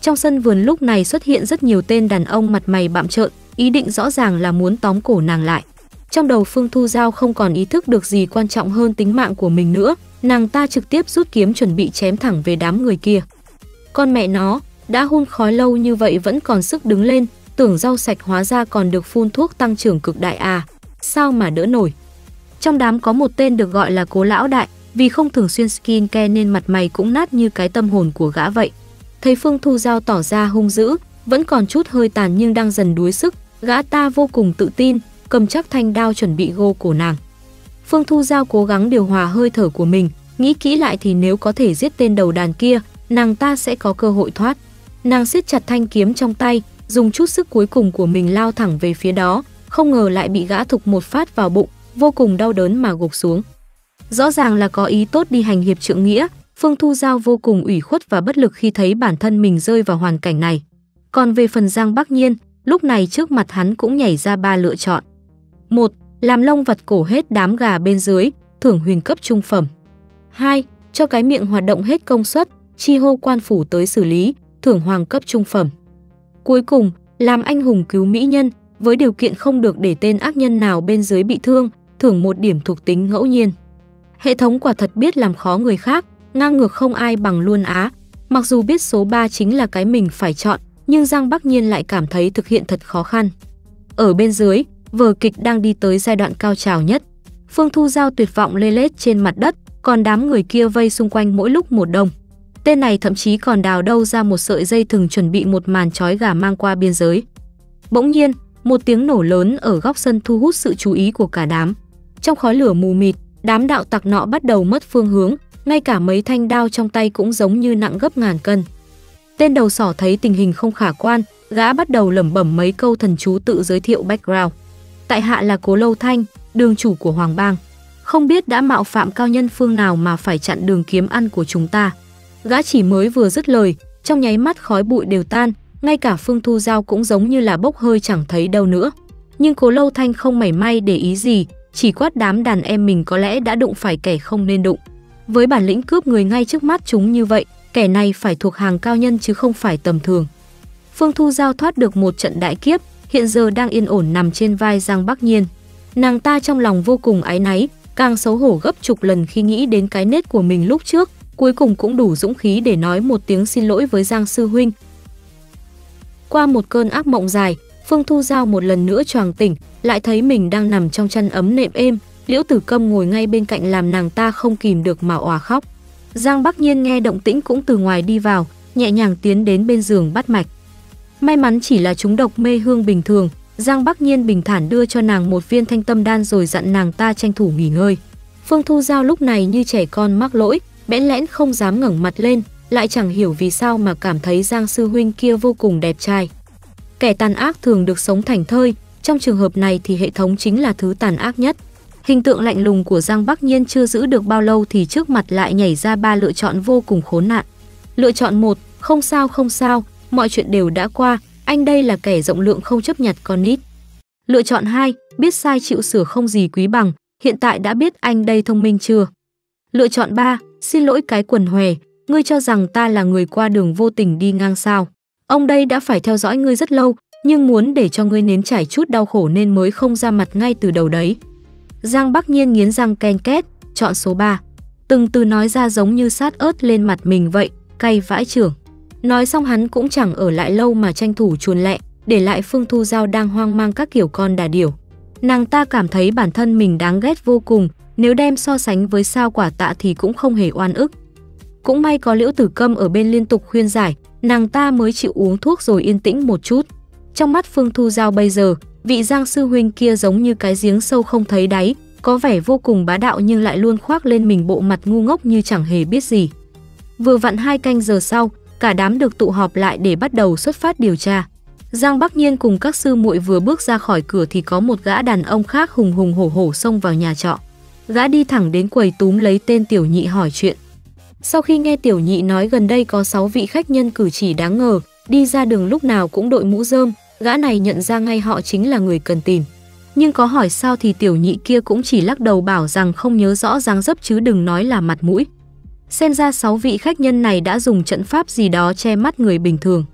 Trong sân vườn lúc này xuất hiện rất nhiều tên đàn ông mặt mày bạm trợn, ý định rõ ràng là muốn tóm cổ nàng lại. Trong đầu Phương Thu Giao không còn ý thức được gì quan trọng hơn tính mạng của mình nữa, nàng ta trực tiếp rút kiếm chuẩn bị chém thẳng về đám người kia. Con mẹ nó, đã hun khói lâu như vậy vẫn còn sức đứng lên, tưởng rau sạch hóa ra còn được phun thuốc tăng trưởng cực đại à, sao mà đỡ nổi. Trong đám có một tên được gọi là cố lão đại, vì không thường xuyên skin care nên mặt mày cũng nát như cái tâm hồn của gã vậy. Thấy Phương Thu Giao tỏ ra hung dữ, vẫn còn chút hơi tàn nhưng đang dần đuối sức, gã ta vô cùng tự tin, cầm chắc thanh đao chuẩn bị gô cổ nàng. Phương Thu Giao cố gắng điều hòa hơi thở của mình, nghĩ kỹ lại thì nếu có thể giết tên đầu đàn kia, nàng ta sẽ có cơ hội thoát. Nàng siết chặt thanh kiếm trong tay, dùng chút sức cuối cùng của mình lao thẳng về phía đó, không ngờ lại bị gã thục một phát vào bụng, vô cùng đau đớn mà gục xuống. Rõ ràng là có ý tốt đi hành hiệp trượng nghĩa, Phương Thu Giao vô cùng ủy khuất và bất lực khi thấy bản thân mình rơi vào hoàn cảnh này. Còn về phần Giang Bắc Nhiên, lúc này trước mặt hắn cũng nhảy ra ba lựa chọn một Làm lông vật cổ hết đám gà bên dưới, thưởng huyền cấp trung phẩm. 2. Cho cái miệng hoạt động hết công suất, chi hô quan phủ tới xử lý, thưởng hoàng cấp trung phẩm. Cuối cùng, làm anh hùng cứu mỹ nhân, với điều kiện không được để tên ác nhân nào bên dưới bị thương, thưởng một điểm thuộc tính ngẫu nhiên. Hệ thống quả thật biết làm khó người khác, ngang ngược không ai bằng luôn á. Mặc dù biết số 3 chính là cái mình phải chọn, nhưng Giang Bắc Nhiên lại cảm thấy thực hiện thật khó khăn. Ở bên dưới, vở kịch đang đi tới giai đoạn cao trào nhất. Phương Thu Giao tuyệt vọng lê lết trên mặt đất, còn đám người kia vây xung quanh mỗi lúc một đông. Tên này thậm chí còn đào đâu ra một sợi dây thừng chuẩn bị một màn trói gà mang qua biên giới. Bỗng nhiên, một tiếng nổ lớn ở góc sân thu hút sự chú ý của cả đám. Trong khói lửa mù mịt, đám đạo tặc nọ bắt đầu mất phương hướng, ngay cả mấy thanh đao trong tay cũng giống như nặng gấp ngàn cân. Tên đầu sỏ thấy tình hình không khả quan, gã bắt đầu lẩm bẩm mấy câu thần chú tự giới thiệu background. Tại hạ là Cố Lâu Thanh, đường chủ của Hoàng Bang. Không biết đã mạo phạm cao nhân phương nào mà phải chặn đường kiếm ăn của chúng ta. Gã chỉ mới vừa dứt lời, trong nháy mắt khói bụi đều tan, ngay cả Phương Thu Giao cũng giống như là bốc hơi chẳng thấy đâu nữa. Nhưng Cố Lâu Thanh không mảy may để ý gì, chỉ quát đám đàn em mình có lẽ đã đụng phải kẻ không nên đụng. Với bản lĩnh cướp người ngay trước mắt chúng như vậy, kẻ này phải thuộc hàng cao nhân chứ không phải tầm thường. Phương Thu Giao thoát được một trận đại kiếp, hiện giờ đang yên ổn nằm trên vai Giang Bắc Nhiên. Nàng ta trong lòng vô cùng ái náy, càng xấu hổ gấp chục lần khi nghĩ đến cái nết của mình lúc trước, cuối cùng cũng đủ dũng khí để nói một tiếng xin lỗi với Giang Sư Huynh. Qua một cơn ác mộng dài, Phương Thu Giao một lần nữa choàng tỉnh, lại thấy mình đang nằm trong chăn ấm nệm êm, Liễu Tử Câm ngồi ngay bên cạnh làm nàng ta không kìm được mà òa khóc. Giang Bắc Nhiên nghe động tĩnh cũng từ ngoài đi vào, nhẹ nhàng tiến đến bên giường bắt mạch. May mắn chỉ là chúng độc mê hương bình thường, Giang Bắc Nhiên bình thản đưa cho nàng một viên thanh tâm đan rồi dặn nàng ta tranh thủ nghỉ ngơi. Phương Thu Giao lúc này như trẻ con mắc lỗi, bẽn lẽn không dám ngẩng mặt lên, lại chẳng hiểu vì sao mà cảm thấy Giang sư huynh kia vô cùng đẹp trai. Kẻ tàn ác thường được sống thành thơi, trong trường hợp này thì hệ thống chính là thứ tàn ác nhất. Hình tượng lạnh lùng của Giang Bắc Nhiên chưa giữ được bao lâu thì trước mặt lại nhảy ra ba lựa chọn vô cùng khốn nạn. Lựa chọn một, không sao không sao, mọi chuyện đều đã qua, anh đây là kẻ rộng lượng không chấp nhặt con nít. Lựa chọn 2, biết sai chịu sửa không gì quý bằng, hiện tại đã biết anh đây thông minh chưa? Lựa chọn 3, xin lỗi cái quần hòe, ngươi cho rằng ta là người qua đường vô tình đi ngang sao? Ông đây đã phải theo dõi ngươi rất lâu, nhưng muốn để cho ngươi nếm trải chút đau khổ nên mới không ra mặt ngay từ đầu đấy. Giang Bắc Nhiên nghiến răng ken két, chọn số 3. Từng từ nói ra giống như sát ớt lên mặt mình vậy, cay vãi trưởng. Nói xong hắn cũng chẳng ở lại lâu mà tranh thủ chuồn lẹ, để lại Phương Thu Giao đang hoang mang các kiểu con đà điểu. Nàng ta cảm thấy bản thân mình đáng ghét vô cùng, nếu đem so sánh với sao quả tạ thì cũng không hề oan ức. Cũng may có liễu tử câm ở bên liên tục khuyên giải, nàng ta mới chịu uống thuốc rồi yên tĩnh một chút. Trong mắt Phương Thu Giao bây giờ, vị Giang sư huynh kia giống như cái giếng sâu không thấy đáy, có vẻ vô cùng bá đạo nhưng lại luôn khoác lên mình bộ mặt ngu ngốc như chẳng hề biết gì. Vừa vặn hai canh giờ sau, cả đám được tụ họp lại để bắt đầu xuất phát điều tra. Giang Bắc Nhiên cùng các sư muội vừa bước ra khỏi cửa thì có một gã đàn ông khác hùng hùng hổ hổ xông vào nhà trọ. Gã đi thẳng đến quầy túm lấy tên tiểu nhị hỏi chuyện. Sau khi nghe tiểu nhị nói gần đây có 6 vị khách nhân cử chỉ đáng ngờ, đi ra đường lúc nào cũng đội mũ rơm, gã này nhận ra ngay họ chính là người cần tìm. Nhưng có hỏi sao thì tiểu nhị kia cũng chỉ lắc đầu bảo rằng không nhớ rõ dáng dấp chứ đừng nói là mặt mũi. Xem ra 6 vị khách nhân này đã dùng trận pháp gì đó che mắt người bình thường.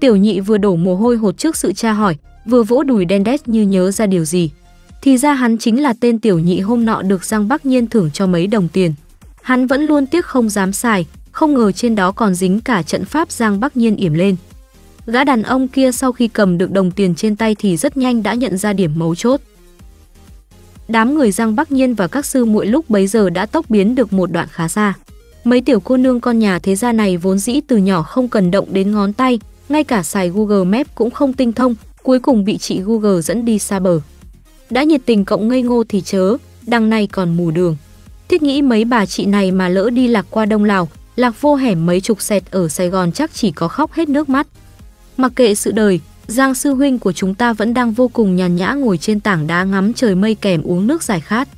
Tiểu nhị vừa đổ mồ hôi hột trước sự tra hỏi, vừa vỗ đùi đen đét như nhớ ra điều gì. Thì ra hắn chính là tên tiểu nhị hôm nọ được Giang Bắc Nhiên thưởng cho mấy đồng tiền. Hắn vẫn luôn tiếc không dám xài, không ngờ trên đó còn dính cả trận pháp Giang Bắc Nhiên yểm lên. Gã đàn ông kia sau khi cầm được đồng tiền trên tay thì rất nhanh đã nhận ra điểm mấu chốt. Đám người Giang Bắc Nhiên và các sư muội lúc bấy giờ đã tốc biến được một đoạn khá xa. Mấy tiểu cô nương con nhà thế gia này vốn dĩ từ nhỏ không cần động đến ngón tay, ngay cả xài Google Maps cũng không tinh thông, cuối cùng bị chị Google dẫn đi xa bờ. Đã nhiệt tình cộng ngây ngô thì chớ, đằng này còn mù đường. Thiết nghĩ mấy bà chị này mà lỡ đi lạc qua Đông Lào, lạc vô hẻm mấy chục xẹt ở Sài Gòn chắc chỉ có khóc hết nước mắt. Mặc kệ sự đời, Giang sư huynh của chúng ta vẫn đang vô cùng nhàn nhã ngồi trên tảng đá ngắm trời mây kèm uống nước giải khát.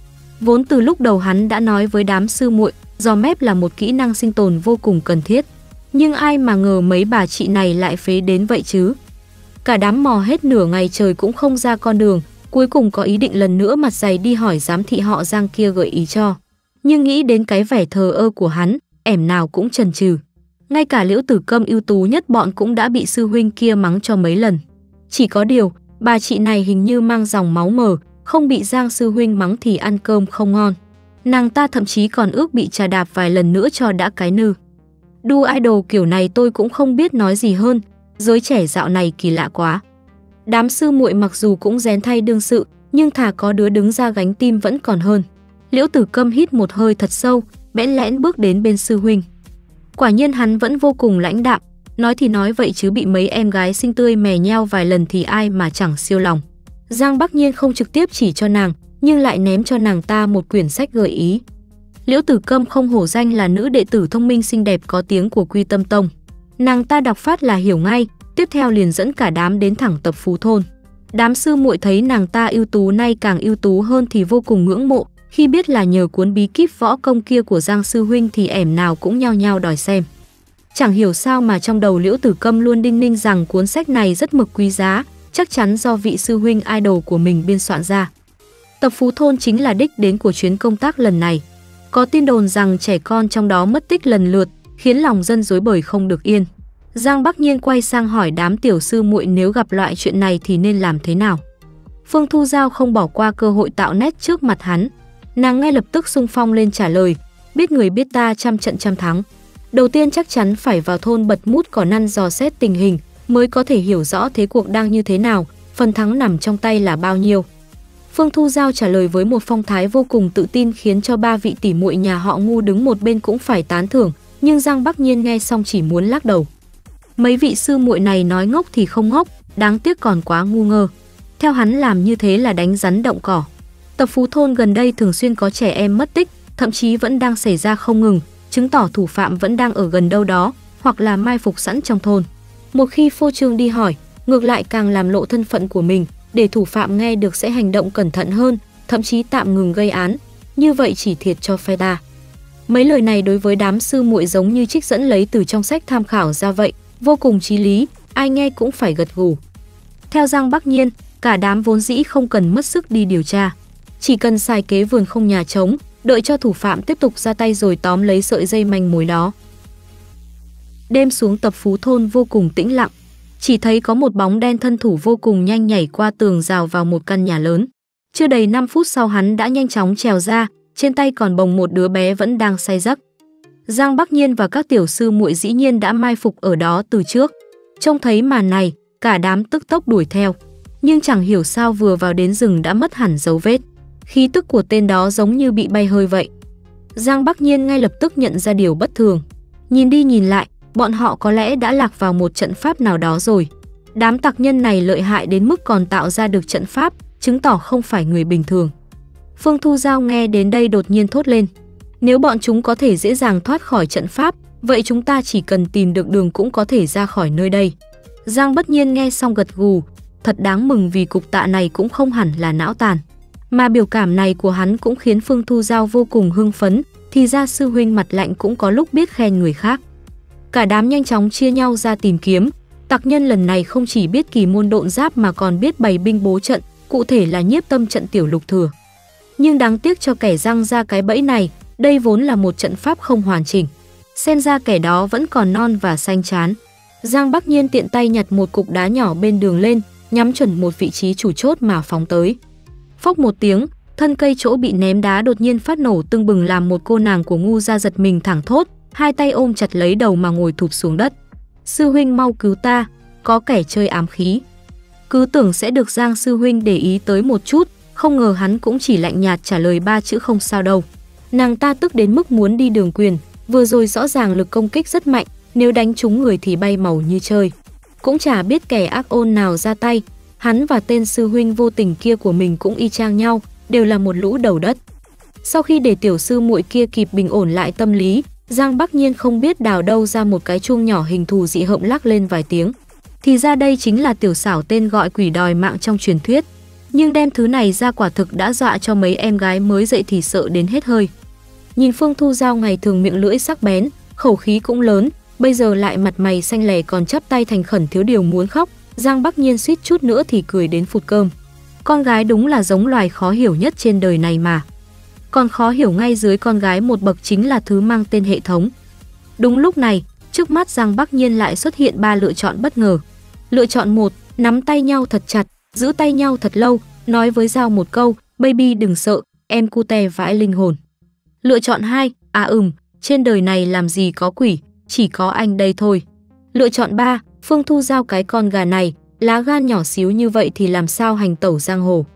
Vốn từ lúc đầu hắn đã nói với đám sư muội, do mép là một kỹ năng sinh tồn vô cùng cần thiết. Nhưng ai mà ngờ mấy bà chị này lại phế đến vậy chứ. Cả đám mò hết nửa ngày trời cũng không ra con đường, cuối cùng có ý định lần nữa mặt dày đi hỏi giám thị họ Giang kia gợi ý cho. Nhưng nghĩ đến cái vẻ thờ ơ của hắn, ẻm nào cũng chần chừ. Ngay cả liễu tử câm ưu tú nhất bọn cũng đã bị sư huynh kia mắng cho mấy lần. Chỉ có điều, bà chị này hình như mang dòng máu mờ, không bị Giang sư huynh mắng thì ăn cơm không ngon. Nàng ta thậm chí còn ước bị trà đạp vài lần nữa cho đã cái nư. Đu idol kiểu này tôi cũng không biết nói gì hơn, giới trẻ dạo này kỳ lạ quá. Đám sư muội mặc dù cũng rén thay đương sự, nhưng thà có đứa đứng ra gánh tim vẫn còn hơn. Liễu Tử Câm hít một hơi thật sâu, bẽn lẽn bước đến bên sư huynh. Quả nhiên hắn vẫn vô cùng lãnh đạm, nói thì nói vậy chứ bị mấy em gái xinh tươi mè nheo vài lần thì ai mà chẳng siêu lòng. Giang Bắc Nhiên không trực tiếp chỉ cho nàng, nhưng lại ném cho nàng ta một quyển sách gợi ý. Liễu Tử Câm không hổ danh là nữ đệ tử thông minh xinh đẹp có tiếng của Quy Tâm Tông. Nàng ta đọc phát là hiểu ngay, tiếp theo liền dẫn cả đám đến thẳng tập phú thôn. Đám sư muội thấy nàng ta ưu tú nay càng ưu tú hơn thì vô cùng ngưỡng mộ, khi biết là nhờ cuốn bí kíp võ công kia của Giang sư huynh thì ẻm nào cũng nhao nhao đòi xem. Chẳng hiểu sao mà trong đầu Liễu Tử Câm luôn đinh ninh rằng cuốn sách này rất mực quý giá, chắc chắn do vị sư huynh idol của mình biên soạn ra. Tập Phú Thôn chính là đích đến của chuyến công tác lần này. Có tin đồn rằng trẻ con trong đó mất tích lần lượt, khiến lòng dân dối bời không được yên. Giang Bắc Nhiên quay sang hỏi đám tiểu sư muội nếu gặp loại chuyện này thì nên làm thế nào. Phương Thu Giao không bỏ qua cơ hội tạo nét trước mặt hắn. Nàng ngay lập tức sung phong lên trả lời, biết người biết ta trăm trận trăm thắng. Đầu tiên chắc chắn phải vào thôn bật mút cỏ năn dò xét tình hình, mới có thể hiểu rõ thế cuộc đang như thế nào, phần thắng nằm trong tay là bao nhiêu. Phương Thu Giao trả lời với một phong thái vô cùng tự tin khiến cho ba vị tỷ muội nhà họ ngu đứng một bên cũng phải tán thưởng, nhưng Giang Bắc Nhiên nghe xong chỉ muốn lắc đầu. Mấy vị sư muội này nói ngốc thì không ngốc, đáng tiếc còn quá ngu ngơ. Theo hắn làm như thế là đánh rắn động cỏ. Tập phú thôn gần đây thường xuyên có trẻ em mất tích, thậm chí vẫn đang xảy ra không ngừng, chứng tỏ thủ phạm vẫn đang ở gần đâu đó, hoặc là mai phục sẵn trong thôn. Một khi phô trương đi hỏi, ngược lại càng làm lộ thân phận của mình, để thủ phạm nghe được sẽ hành động cẩn thận hơn, thậm chí tạm ngừng gây án. Như vậy chỉ thiệt cho phe ta. Mấy lời này đối với đám sư muội giống như trích dẫn lấy từ trong sách tham khảo ra vậy, vô cùng chí lý, ai nghe cũng phải gật gù. Theo Giang Bắc Nhiên, cả đám vốn dĩ không cần mất sức đi điều tra, chỉ cần xài kế vườn không nhà trống, đợi cho thủ phạm tiếp tục ra tay rồi tóm lấy sợi dây manh mối đó. Đêm xuống tập phú thôn vô cùng tĩnh lặng, chỉ thấy có một bóng đen thân thủ vô cùng nhanh nhảy qua tường rào vào một căn nhà lớn. Chưa đầy 5 phút sau hắn đã nhanh chóng trèo ra, trên tay còn bồng một đứa bé vẫn đang say giấc. Giang Bắc Nhiên và các tiểu sư muội dĩ nhiên đã mai phục ở đó từ trước. Trông thấy màn này, cả đám tức tốc đuổi theo. Nhưng chẳng hiểu sao vừa vào đến rừng đã mất hẳn dấu vết. Khí tức của tên đó giống như bị bay hơi vậy. Giang Bắc Nhiên ngay lập tức nhận ra điều bất thường. Nhìn đi nhìn lại, bọn họ có lẽ đã lạc vào một trận pháp nào đó rồi. Đám tặc nhân này lợi hại đến mức còn tạo ra được trận pháp, chứng tỏ không phải người bình thường. Phương Thu Giao nghe đến đây đột nhiên thốt lên. Nếu bọn chúng có thể dễ dàng thoát khỏi trận pháp, vậy chúng ta chỉ cần tìm được đường cũng có thể ra khỏi nơi đây. Giang bất nhiên nghe xong gật gù, thật đáng mừng vì cục tạ này cũng không hẳn là não tàn. Mà biểu cảm này của hắn cũng khiến Phương Thu Giao vô cùng hưng phấn, thì ra sư huynh mặt lạnh cũng có lúc biết khen người khác. Cả đám nhanh chóng chia nhau ra tìm kiếm, tặc nhân lần này không chỉ biết kỳ môn độn giáp mà còn biết bày binh bố trận, cụ thể là nhiếp tâm trận tiểu lục thừa. Nhưng đáng tiếc cho kẻ răng ra cái bẫy này, đây vốn là một trận pháp không hoàn chỉnh. Xem ra kẻ đó vẫn còn non và xanh chán. Giang Bắc Nhiên tiện tay nhặt một cục đá nhỏ bên đường lên, nhắm chuẩn một vị trí chủ chốt mà phóng tới. Phốc một tiếng, thân cây chỗ bị ném đá đột nhiên phát nổ tưng bừng làm một cô nàng của ngu ra giật mình thẳng thốt, hai tay ôm chặt lấy đầu mà ngồi thụp xuống đất. Sư huynh mau cứu ta, có kẻ chơi ám khí. Cứ tưởng sẽ được Giang sư huynh để ý tới một chút, không ngờ hắn cũng chỉ lạnh nhạt trả lời ba chữ không sao đâu. Nàng ta tức đến mức muốn đi đường quyền, vừa rồi rõ ràng lực công kích rất mạnh, nếu đánh trúng người thì bay màu như chơi. Cũng chả biết kẻ ác ôn nào ra tay, hắn và tên sư huynh vô tình kia của mình cũng y chang nhau, đều là một lũ đầu đất. Sau khi để tiểu sư muội kia kịp bình ổn lại tâm lý, Giang Bắc Nhiên không biết đào đâu ra một cái chuông nhỏ hình thù dị hợm lắc lên vài tiếng. Thì ra đây chính là tiểu xảo tên gọi quỷ đòi mạng trong truyền thuyết. Nhưng đem thứ này ra quả thực đã dọa cho mấy em gái mới dậy thì sợ đến hết hơi. Nhìn Phương Thu Giao ngày thường miệng lưỡi sắc bén, khẩu khí cũng lớn, bây giờ lại mặt mày xanh lè còn chắp tay thành khẩn thiếu điều muốn khóc, Giang Bắc Nhiên suýt chút nữa thì cười đến phụt cơm. Con gái đúng là giống loài khó hiểu nhất trên đời này mà. Còn khó hiểu ngay dưới con gái một bậc chính là thứ mang tên hệ thống. Đúng lúc này, trước mắt Giang Bắc Nhiên lại xuất hiện ba lựa chọn bất ngờ. Lựa chọn một, nắm tay nhau thật chặt, giữ tay nhau thật lâu, nói với Giao một câu, baby đừng sợ, em cute vãi linh hồn. Lựa chọn 2, à ừm, trên đời này làm gì có quỷ, chỉ có anh đây thôi. Lựa chọn 3, Phương Thu Giao cái con gà này, lá gan nhỏ xíu như vậy thì làm sao hành tẩu giang hồ.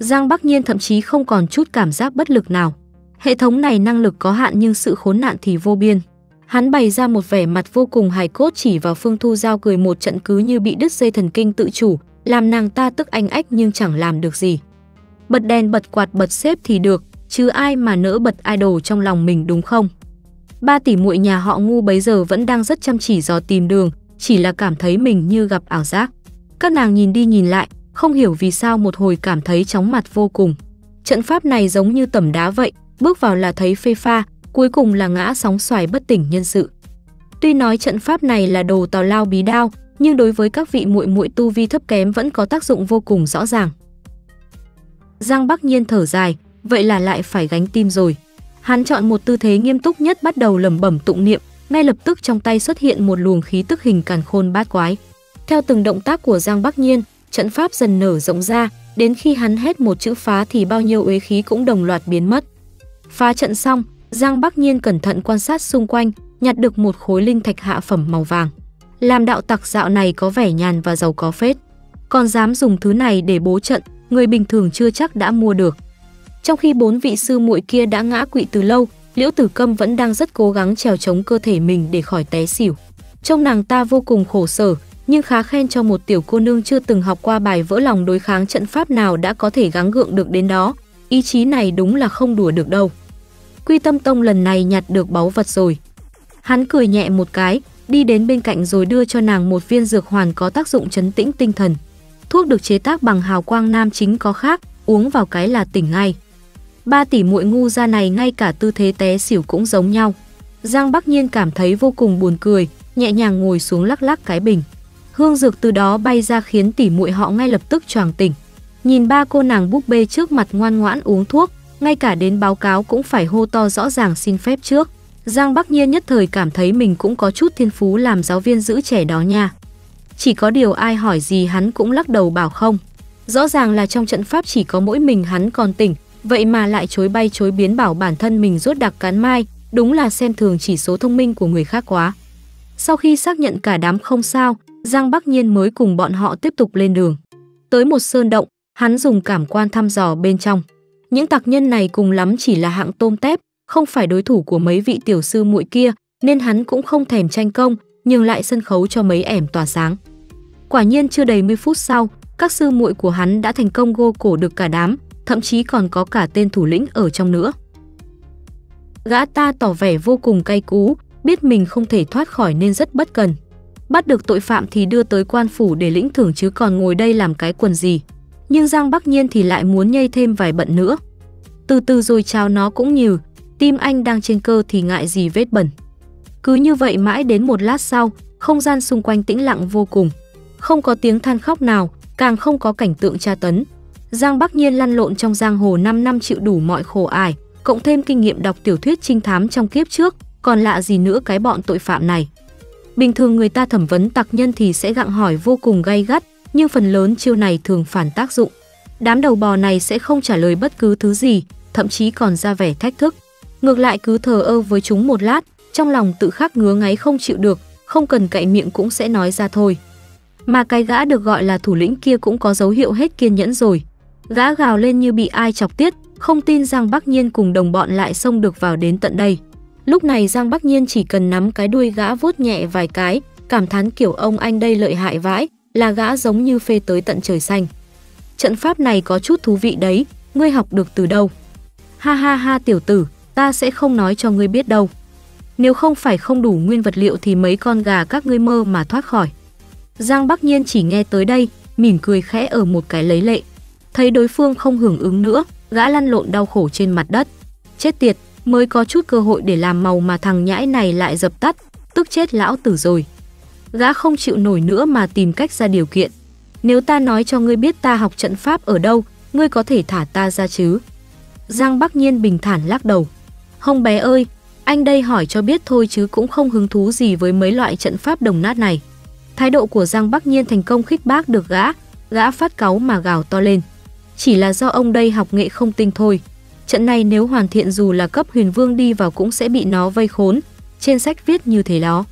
Giang Bắc Nhiên thậm chí không còn chút cảm giác bất lực nào. Hệ thống này năng lực có hạn nhưng sự khốn nạn thì vô biên. Hắn bày ra một vẻ mặt vô cùng hài cốt chỉ vào Phương Thu Giao cười một trận cứ như bị đứt dây thần kinh tự chủ, làm nàng ta tức anh ách nhưng chẳng làm được gì. Bật đèn bật quạt bật xếp thì được, chứ ai mà nỡ bật idol trong lòng mình đúng không? Ba tỷ muội nhà họ ngu bấy giờ vẫn đang rất chăm chỉ dò tìm đường, chỉ là cảm thấy mình như gặp ảo giác. Các nàng nhìn đi nhìn lại, không hiểu vì sao một hồi cảm thấy chóng mặt vô cùng. Trận pháp này giống như tẩm đá vậy, bước vào là thấy phê pha, cuối cùng là ngã sóng xoài bất tỉnh nhân sự. Tuy nói trận pháp này là đồ tào lao bí đao, nhưng đối với các vị muội muội tu vi thấp kém vẫn có tác dụng vô cùng rõ ràng. Giang Bắc Nhiên thở dài, vậy là lại phải gánh tim rồi. Hắn chọn một tư thế nghiêm túc nhất bắt đầu lẩm bẩm tụng niệm, ngay lập tức trong tay xuất hiện một luồng khí tức hình càn khôn bát quái. Theo từng động tác của Giang Bắc Nhiên, trận pháp dần nở rộng ra, đến khi hắn hét một chữ phá thì bao nhiêu uế khí cũng đồng loạt biến mất. Phá trận xong, Giang Bắc Nhiên cẩn thận quan sát xung quanh, nhặt được một khối linh thạch hạ phẩm màu vàng. Làm đạo tặc dạo này có vẻ nhàn và giàu có phết. Còn dám dùng thứ này để bố trận, người bình thường chưa chắc đã mua được. Trong khi bốn vị sư muội kia đã ngã quỵ từ lâu, Liễu Tử Câm vẫn đang rất cố gắng trèo chống cơ thể mình để khỏi té xỉu. trông nàng ta vô cùng khổ sở, nhưng khá khen cho một tiểu cô nương chưa từng học qua bài vỡ lòng đối kháng trận pháp nào đã có thể gắng gượng được đến đó. Ý chí này đúng là không đùa được đâu. Quy Tâm Tông lần này nhặt được báu vật rồi. Hắn cười nhẹ một cái, đi đến bên cạnh rồi đưa cho nàng một viên dược hoàn có tác dụng chấn tĩnh tinh thần. Thuốc được chế tác bằng hào quang nam chính có khác, uống vào cái là tỉnh ngay. Ba tỷ muội ngu ra này ngay cả tư thế té xỉu cũng giống nhau. Giang Bắc Nhiên cảm thấy vô cùng buồn cười, nhẹ nhàng ngồi xuống lắc lắc cái bình. Hương dược từ đó bay ra khiến tỷ muội họ ngay lập tức choàng tỉnh. Nhìn ba cô nàng búp bê trước mặt ngoan ngoãn uống thuốc, ngay cả đến báo cáo cũng phải hô to rõ ràng xin phép trước. Giang Bắc Nhiên nhất thời cảm thấy mình cũng có chút thiên phú làm giáo viên giữ trẻ đó nha. Chỉ có điều ai hỏi gì hắn cũng lắc đầu bảo không. Rõ ràng là trong trận pháp chỉ có mỗi mình hắn còn tỉnh, vậy mà lại chối bay chối biến bảo bản thân mình rốt đặc cán mai, đúng là xem thường chỉ số thông minh của người khác quá. Sau khi xác nhận cả đám không sao, Giang Bắc Nhiên mới cùng bọn họ tiếp tục lên đường. Tới một sơn động, hắn dùng cảm quan thăm dò bên trong. Những tặc nhân này cùng lắm chỉ là hạng tôm tép, không phải đối thủ của mấy vị tiểu sư muội kia, nên hắn cũng không thèm tranh công, nhường lại sân khấu cho mấy ẻm tỏa sáng. Quả nhiên chưa đầy 10 phút sau, các sư muội của hắn đã thành công gô cổ được cả đám, thậm chí còn có cả tên thủ lĩnh ở trong nữa. Gã ta tỏ vẻ vô cùng cay cú, biết mình không thể thoát khỏi nên rất bất cần. Bắt được tội phạm thì đưa tới quan phủ để lĩnh thưởng chứ còn ngồi đây làm cái quần gì. Nhưng Giang Bắc Nhiên thì lại muốn nhây thêm vài bận nữa. Từ từ rồi chào nó cũng như, tim anh đang trên cơ thì ngại gì vết bẩn. Cứ như vậy mãi đến một lát sau, không gian xung quanh tĩnh lặng vô cùng. Không có tiếng than khóc nào, càng không có cảnh tượng tra tấn. Giang Bắc Nhiên lăn lộn trong giang hồ 5 năm chịu đủ mọi khổ ải, cộng thêm kinh nghiệm đọc tiểu thuyết trinh thám trong kiếp trước, còn lạ gì nữa cái bọn tội phạm này. Bình thường người ta thẩm vấn tặc nhân thì sẽ gặng hỏi vô cùng gay gắt, nhưng phần lớn chiêu này thường phản tác dụng. Đám đầu bò này sẽ không trả lời bất cứ thứ gì, thậm chí còn ra vẻ thách thức. Ngược lại cứ thờ ơ với chúng một lát, trong lòng tự khắc ngứa ngáy không chịu được, không cần cậy miệng cũng sẽ nói ra thôi. Mà cái gã được gọi là thủ lĩnh kia cũng có dấu hiệu hết kiên nhẫn rồi. Gã gào lên như bị ai chọc tiết, không tin rằng Bắc Nhiên cùng đồng bọn lại xông được vào đến tận đây. Lúc này Giang Bắc Nhiên chỉ cần nắm cái đuôi gã vuốt nhẹ vài cái, cảm thán kiểu ông anh đây lợi hại vãi, là gã giống như phê tới tận trời xanh. Trận pháp này có chút thú vị đấy, ngươi học được từ đâu? Ha ha ha tiểu tử, ta sẽ không nói cho ngươi biết đâu. Nếu không phải không đủ nguyên vật liệu thì mấy con gà các ngươi mơ mà thoát khỏi. Giang Bắc Nhiên chỉ nghe tới đây, mỉm cười khẽ ở một cái lấy lệ. Thấy đối phương không hưởng ứng nữa, gã lăn lộn đau khổ trên mặt đất. Chết tiệt, mới có chút cơ hội để làm màu mà thằng nhãi này lại dập tắt, tức chết lão tử rồi. Gã không chịu nổi nữa mà tìm cách ra điều kiện. Nếu ta nói cho ngươi biết ta học trận pháp ở đâu, ngươi có thể thả ta ra chứ? Giang Bắc Nhiên bình thản lắc đầu. Hông bé ơi, anh đây hỏi cho biết thôi chứ cũng không hứng thú gì với mấy loại trận pháp đồng nát này. Thái độ của Giang Bắc Nhiên thành công khích bác được gã, gã phát cáu mà gào to lên. chỉ là do ông đây học nghệ không tinh thôi. Trận này nếu hoàn thiện dù là cấp huyền vương đi vào cũng sẽ bị nó vây khốn, trên sách viết như thế đó.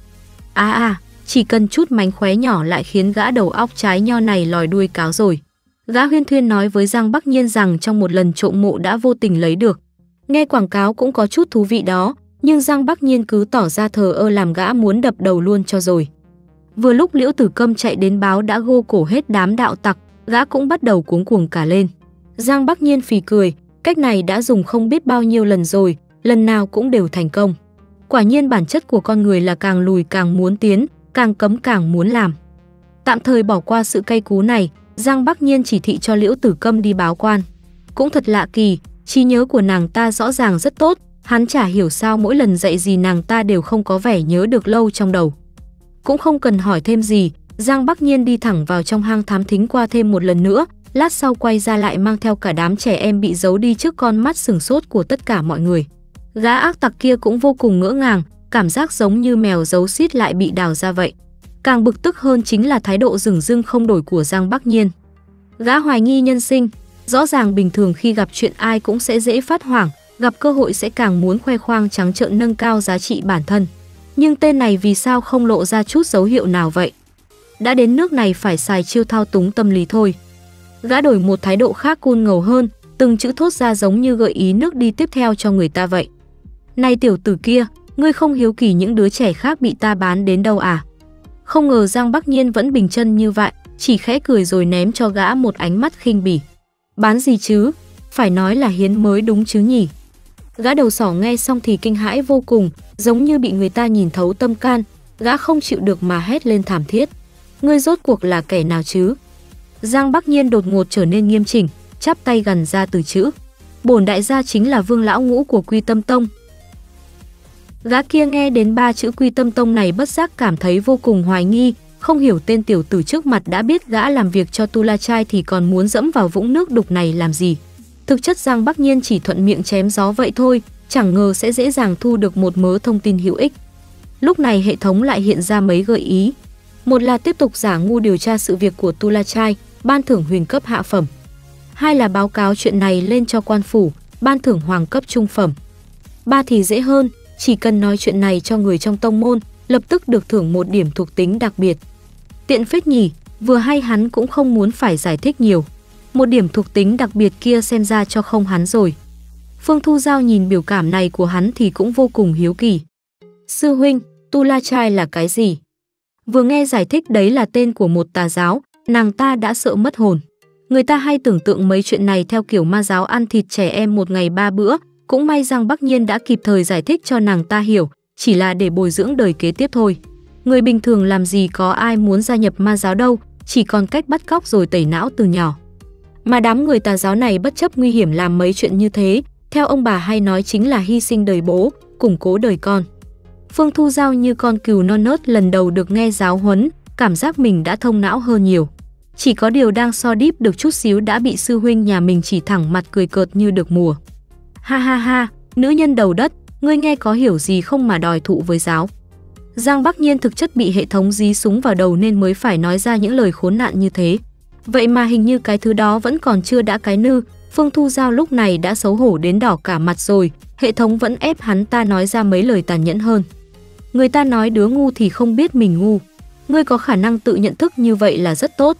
À à, chỉ cần chút mánh khóe nhỏ lại khiến gã đầu óc trái nho này lòi đuôi cáo rồi. Gã huyên thuyên nói với Giang Bắc Nhiên rằng trong một lần trộm mộ đã vô tình lấy được. Nghe quảng cáo cũng có chút thú vị đó, nhưng Giang Bắc Nhiên cứ tỏ ra thờ ơ làm gã muốn đập đầu luôn cho rồi. Vừa lúc Liễu Tử Câm chạy đến báo đã gô cổ hết đám đạo tặc, gã cũng bắt đầu cuống cuồng cả lên. Giang Bắc Nhiên phì cười, cách này đã dùng không biết bao nhiêu lần rồi, lần nào cũng đều thành công. Quả nhiên bản chất của con người là càng lùi càng muốn tiến, càng cấm càng muốn làm. Tạm thời bỏ qua sự cay cú này, Giang Bắc Nhiên chỉ thị cho Liễu Tử Câm đi báo quan. Cũng thật lạ kỳ, trí nhớ của nàng ta rõ ràng rất tốt, hắn chả hiểu sao mỗi lần dạy gì nàng ta đều không có vẻ nhớ được lâu trong đầu. Cũng không cần hỏi thêm gì, Giang Bắc Nhiên đi thẳng vào trong hang thám thính qua thêm một lần nữa, lát sau quay ra lại mang theo cả đám trẻ em bị giấu đi trước con mắt sừng sốt của tất cả mọi người. Gã ác tặc kia cũng vô cùng ngỡ ngàng, cảm giác giống như mèo giấu xít lại bị đào ra vậy. Càng bực tức hơn chính là thái độ rừng rưng không đổi của Giang Bắc Nhiên. Gã hoài nghi nhân sinh, rõ ràng bình thường khi gặp chuyện ai cũng sẽ dễ phát hoảng, gặp cơ hội sẽ càng muốn khoe khoang trắng trợn nâng cao giá trị bản thân. Nhưng tên này vì sao không lộ ra chút dấu hiệu nào vậy? Đã đến nước này phải xài chiêu thao túng tâm lý thôi. Gã đổi một thái độ khác cun ngầu hơn, từng chữ thốt ra giống như gợi ý nước đi tiếp theo cho người ta vậy. Này tiểu tử kia, ngươi không hiếu kỳ những đứa trẻ khác bị ta bán đến đâu à? Không ngờ Giang Bắc Nhiên vẫn bình chân như vậy, chỉ khẽ cười rồi ném cho gã một ánh mắt khinh bỉ. Bán gì chứ? Phải nói là hiến mới đúng chứ nhỉ? Gã đầu sỏ nghe xong thì kinh hãi vô cùng, giống như bị người ta nhìn thấu tâm can, gã không chịu được mà hét lên thảm thiết. Ngươi rốt cuộc là kẻ nào chứ? Giang Bắc Nhiên đột ngột trở nên nghiêm chỉnh, chắp tay gần ra từ chữ. Bổn đại gia chính là vương lão ngũ của Quy Tâm Tông. Gã kia nghe đến ba chữ Quy Tâm Tông này bất giác cảm thấy vô cùng hoài nghi, không hiểu tên tiểu tử trước mặt đã biết gã làm việc cho Tu La Trai thì còn muốn dẫm vào vũng nước đục này làm gì. Thực chất Giang Bắc Nhiên chỉ thuận miệng chém gió vậy thôi, chẳng ngờ sẽ dễ dàng thu được một mớ thông tin hữu ích. Lúc này hệ thống lại hiện ra mấy gợi ý. Một là tiếp tục giả ngu điều tra sự việc của Tu La Trai, ban thưởng huyền cấp hạ phẩm. Hai là báo cáo chuyện này lên cho quan phủ, ban thưởng hoàng cấp trung phẩm. Ba thì dễ hơn, chỉ cần nói chuyện này cho người trong tông môn, lập tức được thưởng một điểm thuộc tính đặc biệt. Tiện phết nhỉ, vừa hay hắn cũng không muốn phải giải thích nhiều. Một điểm thuộc tính đặc biệt kia xem ra cho không hắn rồi. Phương Thu Giao nhìn biểu cảm này của hắn thì cũng vô cùng hiếu kỳ. Sư huynh, Tu La Trai là cái gì? Vừa nghe giải thích đấy là tên của một tà giáo, nàng ta đã sợ mất hồn. Người ta hay tưởng tượng mấy chuyện này theo kiểu ma giáo ăn thịt trẻ em một ngày ba bữa, cũng may rằng Bắc Nhiên đã kịp thời giải thích cho nàng ta hiểu, chỉ là để bồi dưỡng đời kế tiếp thôi. Người bình thường làm gì có ai muốn gia nhập ma giáo đâu, chỉ còn cách bắt cóc rồi tẩy não từ nhỏ. Mà đám người tà giáo này bất chấp nguy hiểm làm mấy chuyện như thế, theo ông bà hay nói chính là hy sinh đời bố, củng cố đời con. Phương Thu Giao như con cừu non nớt lần đầu được nghe giáo huấn, cảm giác mình đã thông não hơn nhiều. Chỉ có điều đang so đíp được chút xíu đã bị sư huynh nhà mình chỉ thẳng mặt cười cợt như được mùa. Ha ha ha, nữ nhân đầu đất, ngươi nghe có hiểu gì không mà đòi thụ với giáo. Giang Bắc Nhiên thực chất bị hệ thống dí súng vào đầu nên mới phải nói ra những lời khốn nạn như thế. Vậy mà hình như cái thứ đó vẫn còn chưa đã cái nư, Phương Thu Giao lúc này đã xấu hổ đến đỏ cả mặt rồi, hệ thống vẫn ép hắn ta nói ra mấy lời tàn nhẫn hơn. Người ta nói đứa ngu thì không biết mình ngu. Ngươi có khả năng tự nhận thức như vậy là rất tốt.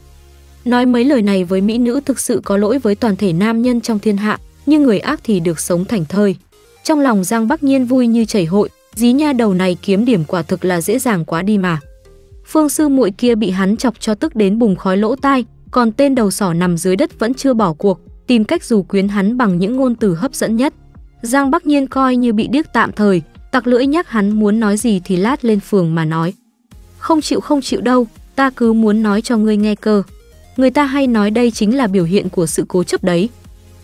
Nói mấy lời này với mỹ nữ thực sự có lỗi với toàn thể nam nhân trong thiên hạ, nhưng người ác thì được sống thành thơi. Trong lòng Giang Bắc Nhiên vui như chảy hội, dí nha đầu này kiếm điểm quả thực là dễ dàng quá đi mà. Phương sư muội kia bị hắn chọc cho tức đến bùng khói lỗ tai, còn tên đầu sỏ nằm dưới đất vẫn chưa bỏ cuộc, tìm cách dù quyến hắn bằng những ngôn từ hấp dẫn nhất. Giang Bắc Nhiên coi như bị điếc tạm thời, tặc lưỡi nhắc hắn muốn nói gì thì lát lên phường mà nói. Không chịu không chịu đâu, ta cứ muốn nói cho ngươi nghe cơ. Người ta hay nói đây chính là biểu hiện của sự cố chấp đấy.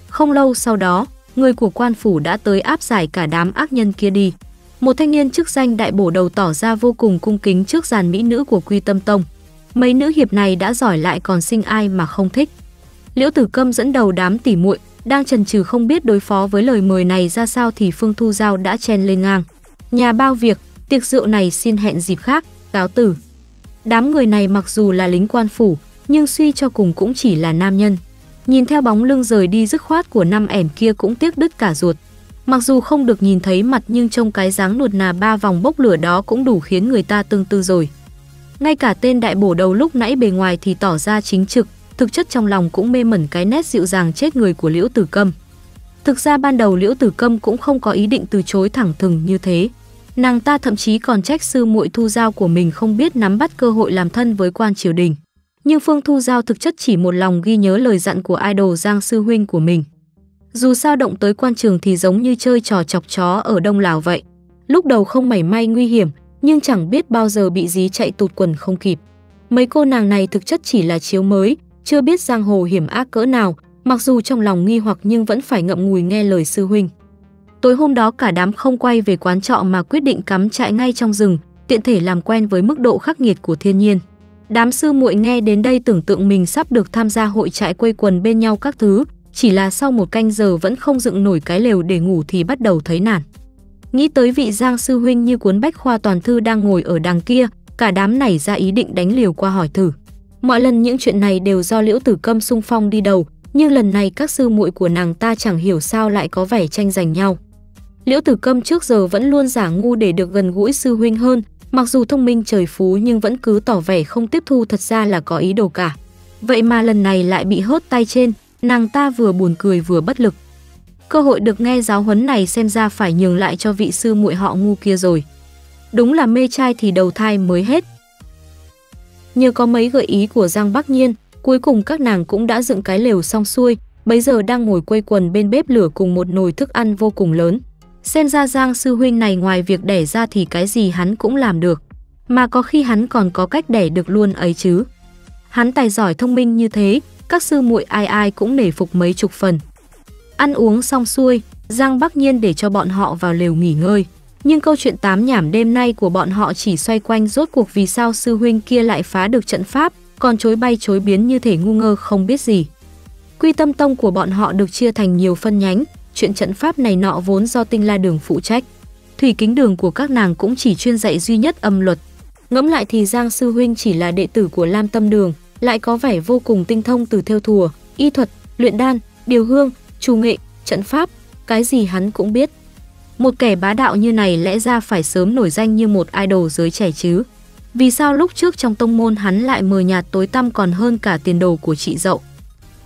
Không lâu sau đó, người của quan phủ đã tới áp giải cả đám ác nhân kia đi. Một thanh niên chức danh đại bổ đầu tỏ ra vô cùng cung kính trước dàn mỹ nữ của Quy Tâm Tông. Mấy nữ hiệp này đã giỏi lại còn sinh ai mà không thích. Liễu Tử Câm dẫn đầu đám tỉ muội, đang chần chừ không biết đối phó với lời mời này ra sao thì Phương Thu Giao đã chen lên ngang. Nhà bao việc, tiệc rượu này xin hẹn dịp khác, cáo tử. Đám người này mặc dù là lính quan phủ, nhưng suy cho cùng cũng chỉ là nam nhân. Nhìn theo bóng lưng rời đi dứt khoát của năm ẻm kia cũng tiếc đứt cả ruột. Mặc dù không được nhìn thấy mặt nhưng trông cái dáng nuột nà ba vòng bốc lửa đó cũng đủ khiến người ta tương tư rồi. Ngay cả tên đại bổ đầu lúc nãy bề ngoài thì tỏ ra chính trực, thực chất trong lòng cũng mê mẩn cái nét dịu dàng chết người của Liễu Tử Câm. Thực ra ban đầu Liễu Tử Câm cũng không có ý định từ chối thẳng thừng như thế. Nàng ta thậm chí còn trách sư muội Thu Giao của mình không biết nắm bắt cơ hội làm thân với quan triều đình. Nhưng Phương Thu Giao thực chất chỉ một lòng ghi nhớ lời dặn của idol Giang sư huynh của mình. Dù sao động tới quan trường thì giống như chơi trò chọc chó ở Đông Lào vậy. Lúc đầu không mảy may nguy hiểm, nhưng chẳng biết bao giờ bị dí chạy tụt quần không kịp. Mấy cô nàng này thực chất chỉ là chiếu mới, chưa biết giang hồ hiểm ác cỡ nào, mặc dù trong lòng nghi hoặc nhưng vẫn phải ngậm ngùi nghe lời sư huynh. Tối hôm đó cả đám không quay về quán trọ mà quyết định cắm trại ngay trong rừng, tiện thể làm quen với mức độ khắc nghiệt của thiên nhiên. Đám sư muội nghe đến đây tưởng tượng mình sắp được tham gia hội trại quây quần bên nhau các thứ, chỉ là sau một canh giờ vẫn không dựng nổi cái lều để ngủ thì bắt đầu thấy nản. Nghĩ tới vị Giang sư huynh như cuốn bách khoa toàn thư đang ngồi ở đằng kia, cả đám nảy ra ý định đánh liều qua hỏi thử. Mọi lần những chuyện này đều do Liễu Tử Câm sung phong đi đầu, nhưng lần này các sư muội của nàng ta chẳng hiểu sao lại có vẻ tranh giành nhau. Liễu Tử Câm trước giờ vẫn luôn giả ngu để được gần gũi sư huynh hơn, mặc dù thông minh trời phú nhưng vẫn cứ tỏ vẻ không tiếp thu thật ra là có ý đồ cả. Vậy mà lần này lại bị hớt tay trên, nàng ta vừa buồn cười vừa bất lực. Cơ hội được nghe giáo huấn này xem ra phải nhường lại cho vị sư muội họ ngu kia rồi. Đúng là mê trai thì đầu thai mới hết. Nhờ có mấy gợi ý của Giang Bắc Nhiên, cuối cùng các nàng cũng đã dựng cái lều xong xuôi, bây giờ đang ngồi quây quần bên bếp lửa cùng một nồi thức ăn vô cùng lớn. Xem ra Giang sư huynh này ngoài việc đẻ ra thì cái gì hắn cũng làm được, mà có khi hắn còn có cách đẻ được luôn ấy chứ. Hắn tài giỏi thông minh như thế, các sư muội ai ai cũng nể phục mấy chục phần. Ăn uống xong xuôi, Giang Bắc Nhiên để cho bọn họ vào lều nghỉ ngơi. Nhưng câu chuyện tám nhảm đêm nay của bọn họ chỉ xoay quanh rốt cuộc vì sao sư huynh kia lại phá được trận pháp, còn chối bay chối biến như thể ngu ngơ không biết gì. Quy tâm tông của bọn họ được chia thành nhiều phân nhánh, chuyện trận pháp này nọ vốn do tinh la đường phụ trách. Thủy kính đường của các nàng cũng chỉ chuyên dạy duy nhất âm luật. Ngẫm lại thì Giang Sư Huynh chỉ là đệ tử của Lam Tâm Đường, lại có vẻ vô cùng tinh thông từ theo thùa, y thuật, luyện đan, điều hương, trù nghệ, trận pháp, cái gì hắn cũng biết. Một kẻ bá đạo như này lẽ ra phải sớm nổi danh như một idol giới trẻ chứ. Vì sao lúc trước trong tông môn hắn lại mờ nhạt tối tăm còn hơn cả tiền đồ của chị dậu?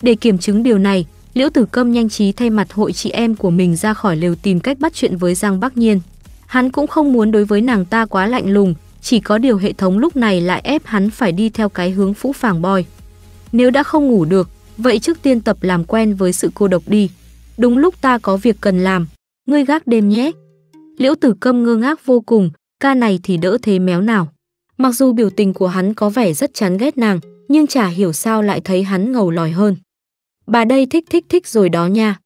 Để kiểm chứng điều này, Liễu Tử Câm nhanh trí thay mặt hội chị em của mình ra khỏi lều tìm cách bắt chuyện với Giang Bắc Nhiên. Hắn cũng không muốn đối với nàng ta quá lạnh lùng, chỉ có điều hệ thống lúc này lại ép hắn phải đi theo cái hướng phũ phàng boy. Nếu đã không ngủ được, vậy trước tiên tập làm quen với sự cô độc đi. Đúng lúc ta có việc cần làm, ngươi gác đêm nhé. Liễu Tử Câm ngơ ngác vô cùng, ca này thì đỡ thế méo nào. Mặc dù biểu tình của hắn có vẻ rất chán ghét nàng, nhưng chả hiểu sao lại thấy hắn ngầu lòi hơn. Bà đây thích thích thích rồi đó nha.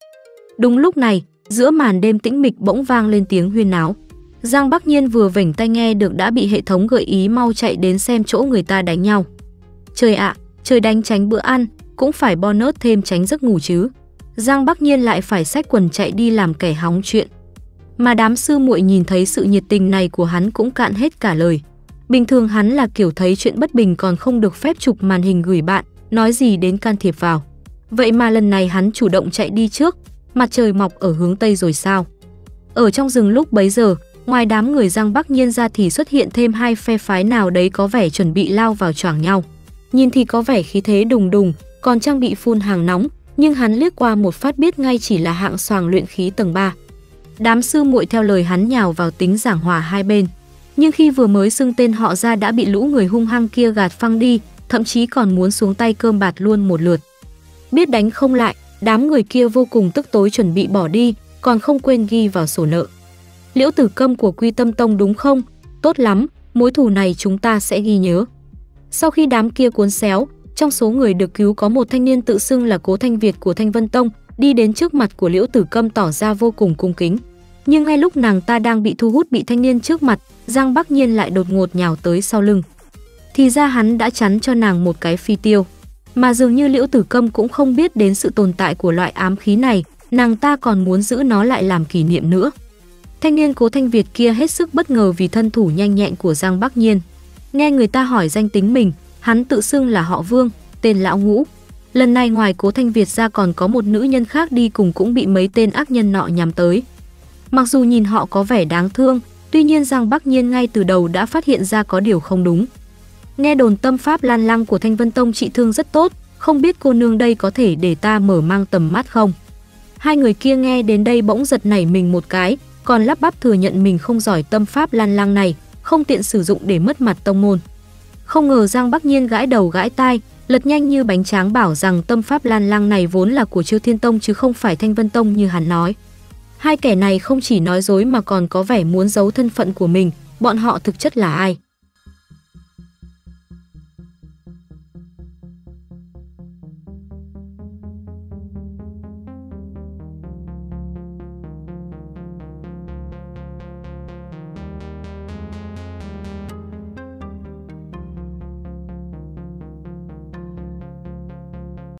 Đúng lúc này, giữa màn đêm tĩnh mịch bỗng vang lên tiếng huyên náo. Giang Bắc Nhiên vừa vểnh tai nghe được đã bị hệ thống gợi ý mau chạy đến xem chỗ người ta đánh nhau. Trời ạ, trời đánh tránh bữa ăn, cũng phải bonus thêm tránh giấc ngủ chứ. Giang Bắc Nhiên lại phải xách quần chạy đi làm kẻ hóng chuyện. Mà đám sư muội nhìn thấy sự nhiệt tình này của hắn cũng cạn hết cả lời. Bình thường hắn là kiểu thấy chuyện bất bình còn không được phép chụp màn hình gửi bạn, nói gì đến can thiệp vào. Vậy mà lần này hắn chủ động chạy đi trước, mặt trời mọc ở hướng Tây rồi sao? Ở trong rừng lúc bấy giờ, ngoài đám người Giang Bắc Nhiên ra thì xuất hiện thêm hai phe phái nào đấy có vẻ chuẩn bị lao vào choảng nhau. Nhìn thì có vẻ khí thế đùng đùng, còn trang bị phun hàng nóng, nhưng hắn liếc qua một phát biết ngay chỉ là hạng xoàng luyện khí tầng 3. Đám sư muội theo lời hắn nhào vào tính giảng hòa hai bên. Nhưng khi vừa mới xưng tên họ ra đã bị lũ người hung hăng kia gạt phăng đi, thậm chí còn muốn xuống tay cơm bạt luôn một lượt. Biết đánh không lại, đám người kia vô cùng tức tối chuẩn bị bỏ đi, còn không quên ghi vào sổ nợ. Liễu tử câm của Quy Tâm Tông đúng không? Tốt lắm, mối thù này chúng ta sẽ ghi nhớ. Sau khi đám kia cuốn xéo, trong số người được cứu có một thanh niên tự xưng là Cố Thanh Việt của Thanh Vân Tông, đi đến trước mặt của Liễu Tử Câm tỏ ra vô cùng cung kính. Nhưng ngay lúc nàng ta đang bị thu hút bị thanh niên trước mặt, Giang Bắc Nhiên lại đột ngột nhào tới sau lưng. Thì ra hắn đã chắn cho nàng một cái phi tiêu. Mà dường như Liễu Tử Câm cũng không biết đến sự tồn tại của loại ám khí này, nàng ta còn muốn giữ nó lại làm kỷ niệm nữa. Thanh niên Cố Thanh Việt kia hết sức bất ngờ vì thân thủ nhanh nhẹn của Giang Bắc Nhiên. Nghe người ta hỏi danh tính mình, hắn tự xưng là họ Vương, tên lão ngũ. Lần này ngoài Cố Thanh Việt ra còn có một nữ nhân khác đi cùng cũng bị mấy tên ác nhân nọ nhắm tới. Mặc dù nhìn họ có vẻ đáng thương, tuy nhiên Giang Bắc Nhiên ngay từ đầu đã phát hiện ra có điều không đúng. Nghe đồn tâm pháp lan lăng của Thanh Vân Tông trị thương rất tốt, không biết cô nương đây có thể để ta mở mang tầm mắt không? Hai người kia nghe đến đây bỗng giật nảy mình một cái, còn lắp bắp thừa nhận mình không giỏi tâm pháp lan lăng này, không tiện sử dụng để mất mặt tông môn. Không ngờ Giang Bắc Nhiên gãi đầu gãi tai, lật nhanh như bánh tráng bảo rằng tâm pháp lan lăng này vốn là của Chiêu Thiên Tông chứ không phải Thanh Vân Tông như hắn nói. Hai kẻ này không chỉ nói dối mà còn có vẻ muốn giấu thân phận của mình, bọn họ thực chất là ai?